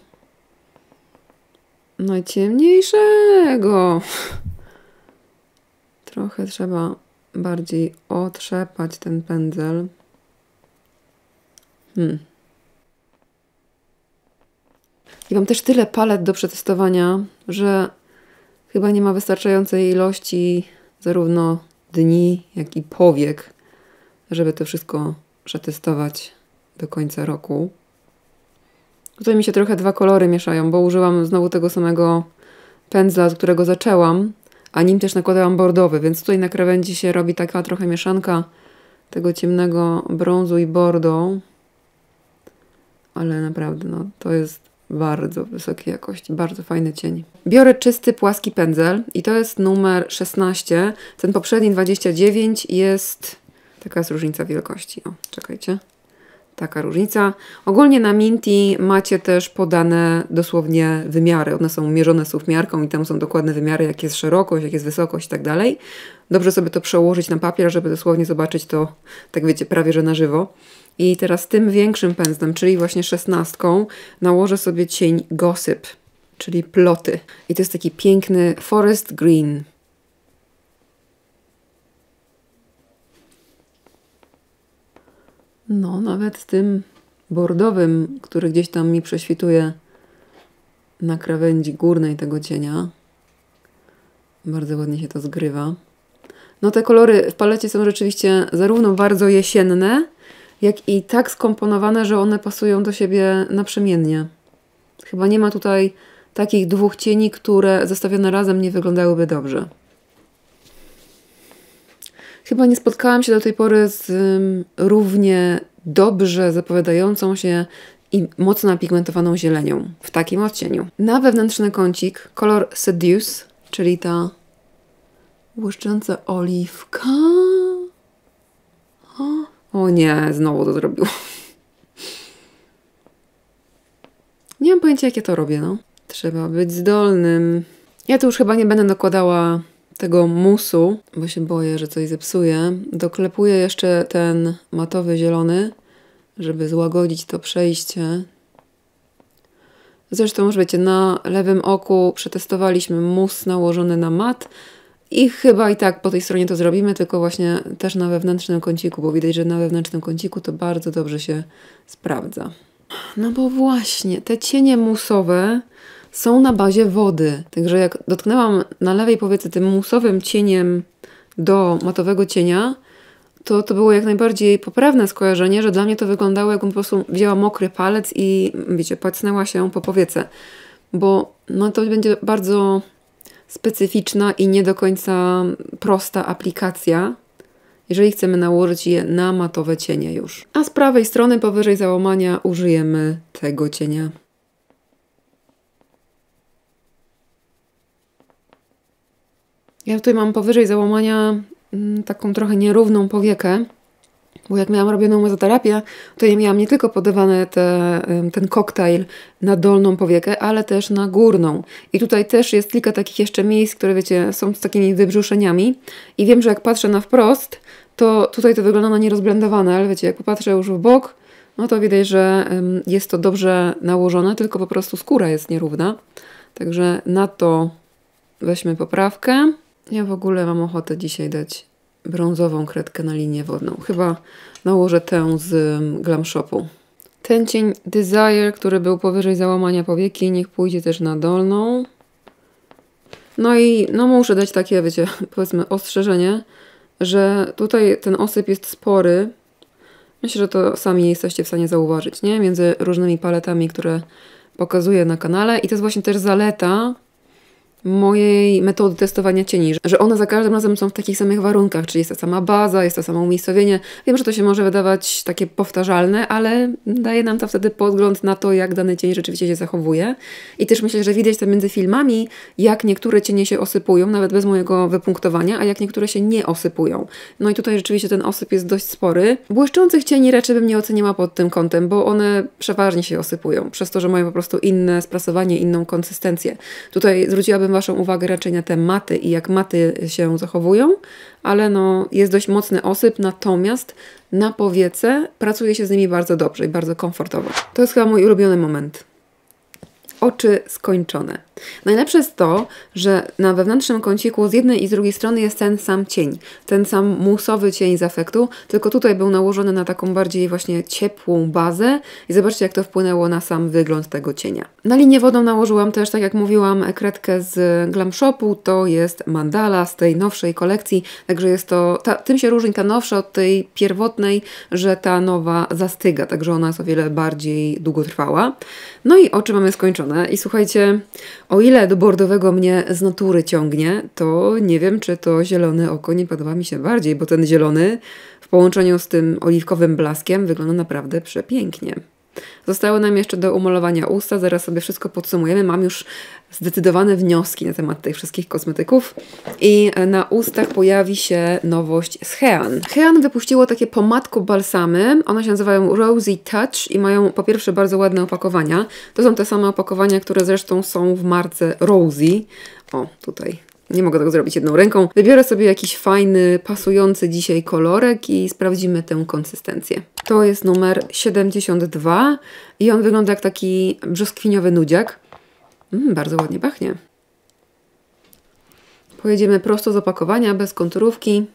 najciemniejszego. Trochę trzeba bardziej otrzepać ten pędzel. Hmm. I mam też tyle palet do przetestowania, że chyba nie ma wystarczającej ilości zarówno dni, jak i powiek, żeby to wszystko przetestować do końca roku. Tutaj mi się trochę dwa kolory mieszają, bo użyłam znowu tego samego pędzla, od którego zaczęłam, a nim też nakładałam bordowy, więc tutaj na krawędzi się robi taka trochę mieszanka tego ciemnego brązu i bordo. Ale naprawdę, no to jest bardzo wysokiej jakości, bardzo fajny cień. Biorę czysty, płaski pędzel i to jest numer 16. Ten poprzedni 29 jest... Taka jest różnica wielkości. O, czekajcie. Taka różnica. Ogólnie na Minty macie też podane dosłownie wymiary. One są mierzone słówmiarką i tam są dokładne wymiary, jak jest szerokość, jak jest wysokość i tak dalej. Dobrze sobie to przełożyć na papier, żeby dosłownie zobaczyć to, tak wiecie, prawie że na żywo. I teraz tym większym pędzlem, czyli właśnie szesnastką, nałożę sobie cień Gossip, czyli ploty. I to jest taki piękny forest green. No, nawet tym bordowym, który gdzieś tam mi prześwituje na krawędzi górnej tego cienia. Bardzo ładnie się to zgrywa. No te kolory w palecie są rzeczywiście zarówno bardzo jesienne, jak i tak skomponowane, że one pasują do siebie naprzemiennie. Chyba nie ma tutaj takich dwóch cieni, które zestawione razem nie wyglądałyby dobrze. Chyba nie spotkałam się do tej pory z um, równie dobrze zapowiadającą się i mocno napigmentowaną zielenią w takim odcieniu. Na wewnętrzny kącik kolor Seduce, czyli ta błyszcząca oliwka. O, nie, znowu to zrobił. Nie mam pojęcia, jakie to robię, no. Trzeba być zdolnym. Ja tu już chyba nie będę dokładała tego musu, bo się boję, że coś zepsuje. Doklepuję jeszcze ten matowy zielony, żeby złagodzić to przejście. Zresztą już wiecie, na lewym oku przetestowaliśmy mus nałożony na mat i chyba i tak po tej stronie to zrobimy, tylko właśnie też na wewnętrznym kąciku, bo widać, że na wewnętrznym kąciku to bardzo dobrze się sprawdza. No bo właśnie, te cienie musowe są na bazie wody. Także jak dotknęłam na lewej powiece tym musowym cieniem do matowego cienia, to to było jak najbardziej poprawne skojarzenie, że dla mnie to wyglądało jakbym po prostu wzięła mokry palec i wiecie, pacnęła się po powiece. Bo no to będzie bardzo specyficzna i nie do końca prosta aplikacja, jeżeli chcemy nałożyć je na matowe cienie już. A z prawej strony powyżej załamania użyjemy tego cienia. Ja tutaj mam powyżej załamania mm, taką trochę nierówną powiekę, bo jak miałam robioną mezoterapię, to ja miałam nie tylko podawany te, ten koktajl na dolną powiekę, ale też na górną. I tutaj też jest kilka takich jeszcze miejsc, które wiecie, są z takimi wybrzuszeniami. I wiem, że jak patrzę na wprost, to tutaj to wygląda na nierozblendowane, ale wiecie, jak popatrzę już w bok, no to widać, że jest to dobrze nałożone, tylko po prostu skóra jest nierówna. Także na to weźmy poprawkę. Ja w ogóle mam ochotę dzisiaj dać brązową kredkę na linię wodną. Chyba nałożę tę z Glam Shopu. Ten cień Desire, który był powyżej załamania powieki, niech pójdzie też na dolną. No i no muszę dać takie, wiecie, powiedzmy ostrzeżenie, że tutaj ten osyp jest spory. Myślę, że to sami jesteście w stanie zauważyć, nie? Między różnymi paletami, które pokazuję na kanale. I to jest właśnie też zaleta mojej metody testowania cieni, że one za każdym razem są w takich samych warunkach, czyli jest ta sama baza, jest to samo umiejscowienie. Wiem, że to się może wydawać takie powtarzalne, ale daje nam to wtedy podgląd na to, jak dany cień rzeczywiście się zachowuje. I też myślę, że widać to między filmami, jak niektóre cienie się osypują, nawet bez mojego wypunktowania, a jak niektóre się nie osypują. No i tutaj rzeczywiście ten osyp jest dość spory. Błyszczących cieni raczej bym nie oceniała pod tym kątem, bo one przeważnie się osypują, przez to, że mają po prostu inne sprasowanie, inną konsystencję. Tutaj zwróciłabym Waszą uwagę raczej na te maty i jak maty się zachowują, ale no, jest dość mocny osyp, natomiast na powiece pracuje się z nimi bardzo dobrze i bardzo komfortowo. To jest chyba mój ulubiony moment oczy skończone. Najlepsze jest to, że na wewnętrznym kąciku z jednej i z drugiej strony jest ten sam cień, ten sam musowy cień z efektu, tylko tutaj był nałożony na taką bardziej właśnie ciepłą bazę i zobaczcie jak to wpłynęło na sam wygląd tego cienia. Na linię wodą nałożyłam też, tak jak mówiłam, kredkę z Glam Shopu, to jest mandala z tej nowszej kolekcji, także jest to, ta, tym się różni ta nowsza od tej pierwotnej, że ta nowa zastyga, także ona jest o wiele bardziej długotrwała. No i oczy mamy skończone i słuchajcie, o ile do bordowego mnie z natury ciągnie, to nie wiem, czy to zielone oko nie podoba mi się bardziej, bo ten zielony w połączeniu z tym oliwkowym blaskiem wygląda naprawdę przepięknie. Zostały nam jeszcze do umalowania usta, zaraz sobie wszystko podsumujemy. Mam już zdecydowane wnioski na temat tych wszystkich kosmetyków i na ustach pojawi się nowość z Hean. Hean wypuściło takie pomadko balsamy, one się nazywają Rosy Touch i mają po pierwsze bardzo ładne opakowania. To są te same opakowania, które zresztą są w marce Rosy. O, tutaj nie mogę tego zrobić jedną ręką. Wybiorę sobie jakiś fajny, pasujący dzisiaj kolorek i sprawdzimy tę konsystencję. To jest numer 72 i on wygląda jak taki brzoskwiniowy nudziak. Mm, bardzo ładnie pachnie. Pojedziemy prosto z opakowania, bez konturówki.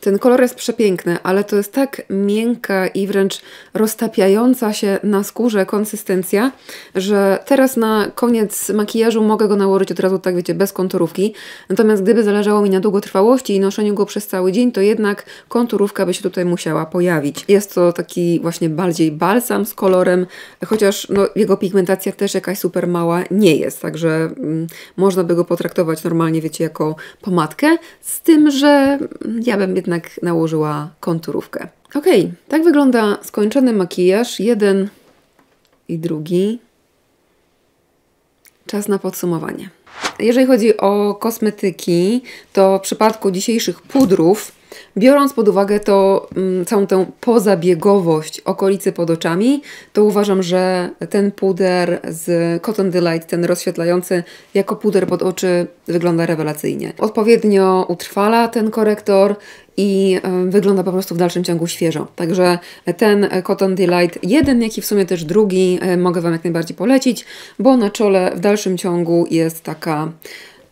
Ten kolor jest przepiękny, ale to jest tak miękka i wręcz roztapiająca się na skórze konsystencja, że teraz na koniec makijażu mogę go nałożyć od razu, tak wiecie, bez konturówki. Natomiast gdyby zależało mi na długotrwałości i noszeniu go przez cały dzień, to jednak konturówka by się tutaj musiała pojawić. Jest to taki właśnie bardziej balsam z kolorem, chociaż no, jego pigmentacja też jakaś super mała nie jest, także mm, można by go potraktować normalnie, wiecie, jako pomadkę, z tym, że ja bym jednak jednak nałożyła konturówkę. Ok, tak wygląda skończony makijaż. Jeden i drugi. Czas na podsumowanie. Jeżeli chodzi o kosmetyki, to w przypadku dzisiejszych pudrów Biorąc pod uwagę to mm, całą tę pozabiegowość okolicy pod oczami, to uważam, że ten puder z Cotton Delight, ten rozświetlający, jako puder pod oczy wygląda rewelacyjnie. Odpowiednio utrwala ten korektor i wygląda po prostu w dalszym ciągu świeżo. Także ten Cotton Delight, jeden, jak i w sumie też drugi, e, mogę Wam jak najbardziej polecić, bo na czole w dalszym ciągu jest taka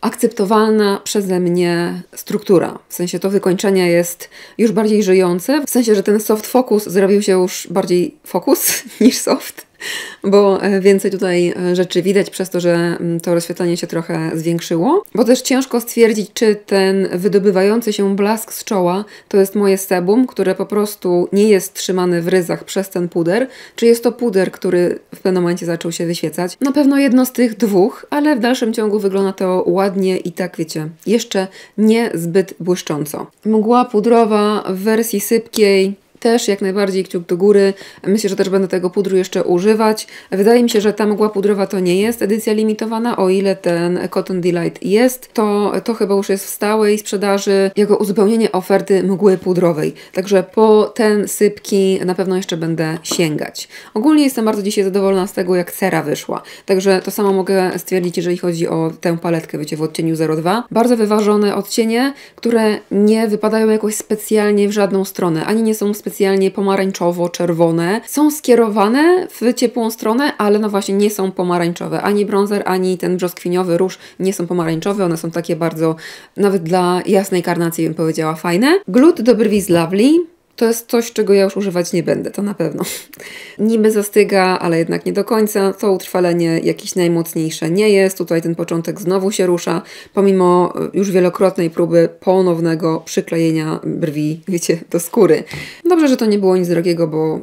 akceptowalna przeze mnie struktura. W sensie to wykończenie jest już bardziej żyjące, w sensie, że ten soft focus zrobił się już bardziej fokus niż soft bo e, więcej tutaj e, rzeczy widać przez to, że mm, to rozświetlenie się trochę zwiększyło. Bo też ciężko stwierdzić, czy ten wydobywający się blask z czoła to jest moje sebum, które po prostu nie jest trzymane w ryzach przez ten puder, czy jest to puder, który w pewnym momencie zaczął się wyświecać. Na pewno jedno z tych dwóch, ale w dalszym ciągu wygląda to ładnie i tak wiecie, jeszcze nie zbyt błyszcząco. Mgła pudrowa w wersji sypkiej też jak najbardziej kciuk do góry. Myślę, że też będę tego pudru jeszcze używać. Wydaje mi się, że ta mgła pudrowa to nie jest edycja limitowana, o ile ten Cotton Delight jest, to, to chyba już jest w stałej sprzedaży jako uzupełnienie oferty mgły pudrowej. Także po ten sypki na pewno jeszcze będę sięgać. Ogólnie jestem bardzo dzisiaj zadowolona z tego, jak cera wyszła. Także to samo mogę stwierdzić, jeżeli chodzi o tę paletkę, wiecie, w odcieniu 02. Bardzo wyważone odcienie, które nie wypadają jakoś specjalnie w żadną stronę, ani nie są specjalnie pomarańczowo-czerwone. Są skierowane w ciepłą stronę, ale no właśnie nie są pomarańczowe. Ani bronzer, ani ten brzoskwiniowy róż nie są pomarańczowe. One są takie bardzo, nawet dla jasnej karnacji bym powiedziała, fajne. Glut do brwi z Lovely. To jest coś, czego ja już używać nie będę, to na pewno. Niby zastyga, ale jednak nie do końca. To utrwalenie jakieś najmocniejsze nie jest. Tutaj ten początek znowu się rusza, pomimo e, już wielokrotnej próby ponownego przyklejenia brwi, wiecie, do skóry. Dobrze, że to nie było nic drogiego, bo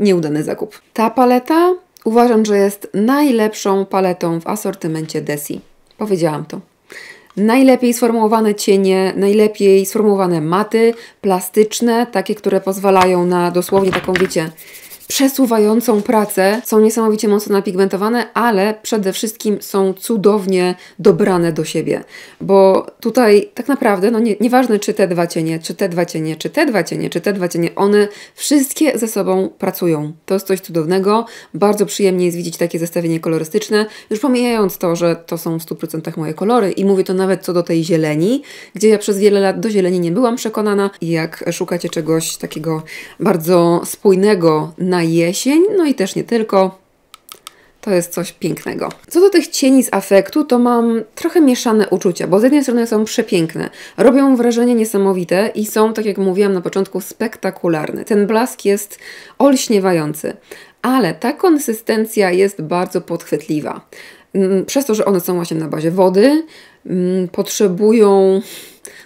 nieudany zakup. Ta paleta uważam, że jest najlepszą paletą w asortymencie Desi. Powiedziałam to najlepiej sformułowane cienie, najlepiej sformułowane maty plastyczne, takie, które pozwalają na dosłownie taką, wiecie, przesuwającą pracę, są niesamowicie mocno napigmentowane, ale przede wszystkim są cudownie dobrane do siebie. Bo tutaj tak naprawdę, no nie, nieważne czy te dwa cienie, czy te dwa cienie, czy te dwa cienie, czy te dwa cienie, one wszystkie ze sobą pracują. To jest coś cudownego. Bardzo przyjemnie jest widzieć takie zestawienie kolorystyczne. Już pomijając to, że to są w 100% moje kolory i mówię to nawet co do tej zieleni, gdzie ja przez wiele lat do zieleni nie byłam przekonana i jak szukacie czegoś takiego bardzo spójnego na jesień, no i też nie tylko, to jest coś pięknego. Co do tych cieni z afektu, to mam trochę mieszane uczucia, bo z jednej strony są przepiękne, robią wrażenie niesamowite i są, tak jak mówiłam na początku, spektakularne. Ten blask jest olśniewający, ale ta konsystencja jest bardzo podchwytliwa. Mm, przez to, że one są właśnie na bazie wody, mm, potrzebują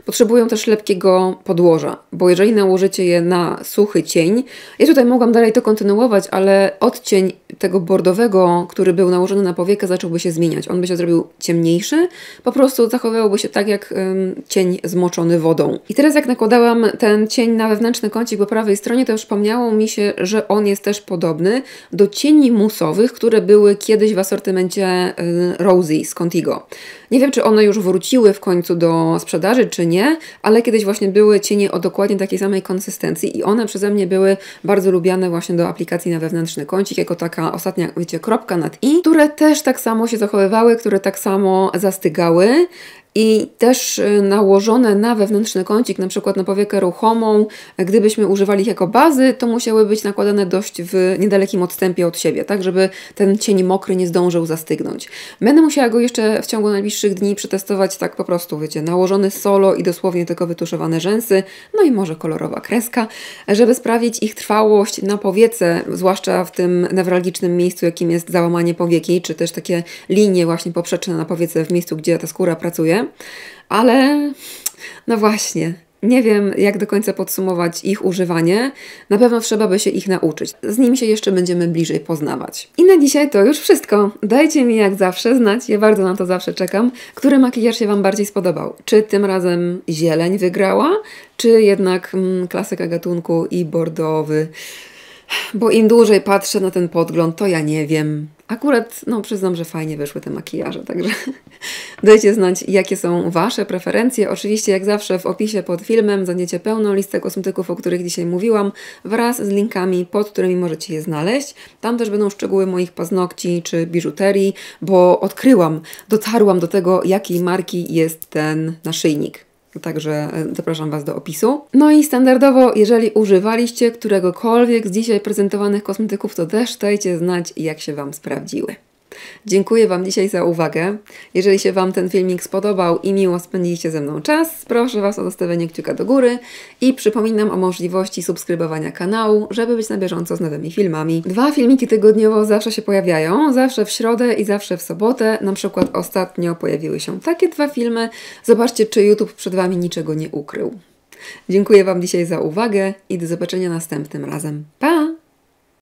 Potrzebują też lepkiego podłoża, bo jeżeli nałożycie je na suchy cień, ja tutaj mogłam dalej to kontynuować, ale odcień tego bordowego, który był nałożony na powiekę, zacząłby się zmieniać. On by się zrobił ciemniejszy, po prostu zachowywałby się tak jak ym, cień zmoczony wodą. I teraz jak nakładałam ten cień na wewnętrzny kącik po prawej stronie, to już przypomniało mi się, że on jest też podobny do cieni musowych, które były kiedyś w asortymencie y, Rosie z Contigo. Nie wiem, czy one już wróciły w końcu do sprzedaży, czy nie, ale kiedyś właśnie były cienie o dokładnie takiej samej konsystencji i one przeze mnie były bardzo lubiane właśnie do aplikacji na wewnętrzny kącik, jako taka ostatnia, wiecie, kropka nad i, które też tak samo się zachowywały, które tak samo zastygały i też y, nałożone na wewnętrzny kącik, na przykład na powiekę ruchomą, gdybyśmy używali ich jako bazy, to musiały być nakładane dość w niedalekim odstępie od siebie, tak żeby ten cień mokry nie zdążył zastygnąć. Będę musiała go jeszcze w ciągu najbliższych dni przetestować tak po prostu, wiecie, nałożony solo i dosłownie tylko wytuszowane rzęsy, no i może kolorowa kreska, żeby sprawić ich trwałość na powiece, zwłaszcza w tym newralgicznym miejscu, jakim jest załamanie powieki, czy też takie linie właśnie poprzeczne na powiece w miejscu, gdzie ta skóra pracuje ale no właśnie, nie wiem, jak do końca podsumować ich używanie. Na pewno trzeba by się ich nauczyć. Z nimi się jeszcze będziemy bliżej poznawać. I na dzisiaj to już wszystko. Dajcie mi jak zawsze znać, ja bardzo na to zawsze czekam, który makijaż się Wam bardziej spodobał. Czy tym razem zieleń wygrała, czy jednak mm, klasyka gatunku i bordowy. Bo im dłużej patrzę na ten podgląd, to ja nie wiem. Akurat, no przyznam, że fajnie wyszły te makijaże, także dajcie znać, jakie są Wasze preferencje. Oczywiście, jak zawsze, w opisie pod filmem znajdziecie pełną listę kosmetyków, o których dzisiaj mówiłam, wraz z linkami, pod którymi możecie je znaleźć. Tam też będą szczegóły moich paznokci czy biżuterii, bo odkryłam, dotarłam do tego, jakiej marki jest ten naszyjnik. Także e, zapraszam Was do opisu. No i standardowo, jeżeli używaliście któregokolwiek z dzisiaj prezentowanych kosmetyków, to też dajcie znać, jak się Wam sprawdziły. Dziękuję Wam dzisiaj za uwagę. Jeżeli się Wam ten filmik spodobał i miło spędziliście ze mną czas, proszę Was o zostawienie kciuka do góry i przypominam o możliwości subskrybowania kanału, żeby być na bieżąco z nowymi filmami. Dwa filmiki tygodniowo zawsze się pojawiają, zawsze w środę i zawsze w sobotę. Na przykład ostatnio pojawiły się takie dwa filmy. Zobaczcie, czy YouTube przed Wami niczego nie ukrył. Dziękuję Wam dzisiaj za uwagę i do zobaczenia następnym razem. Pa!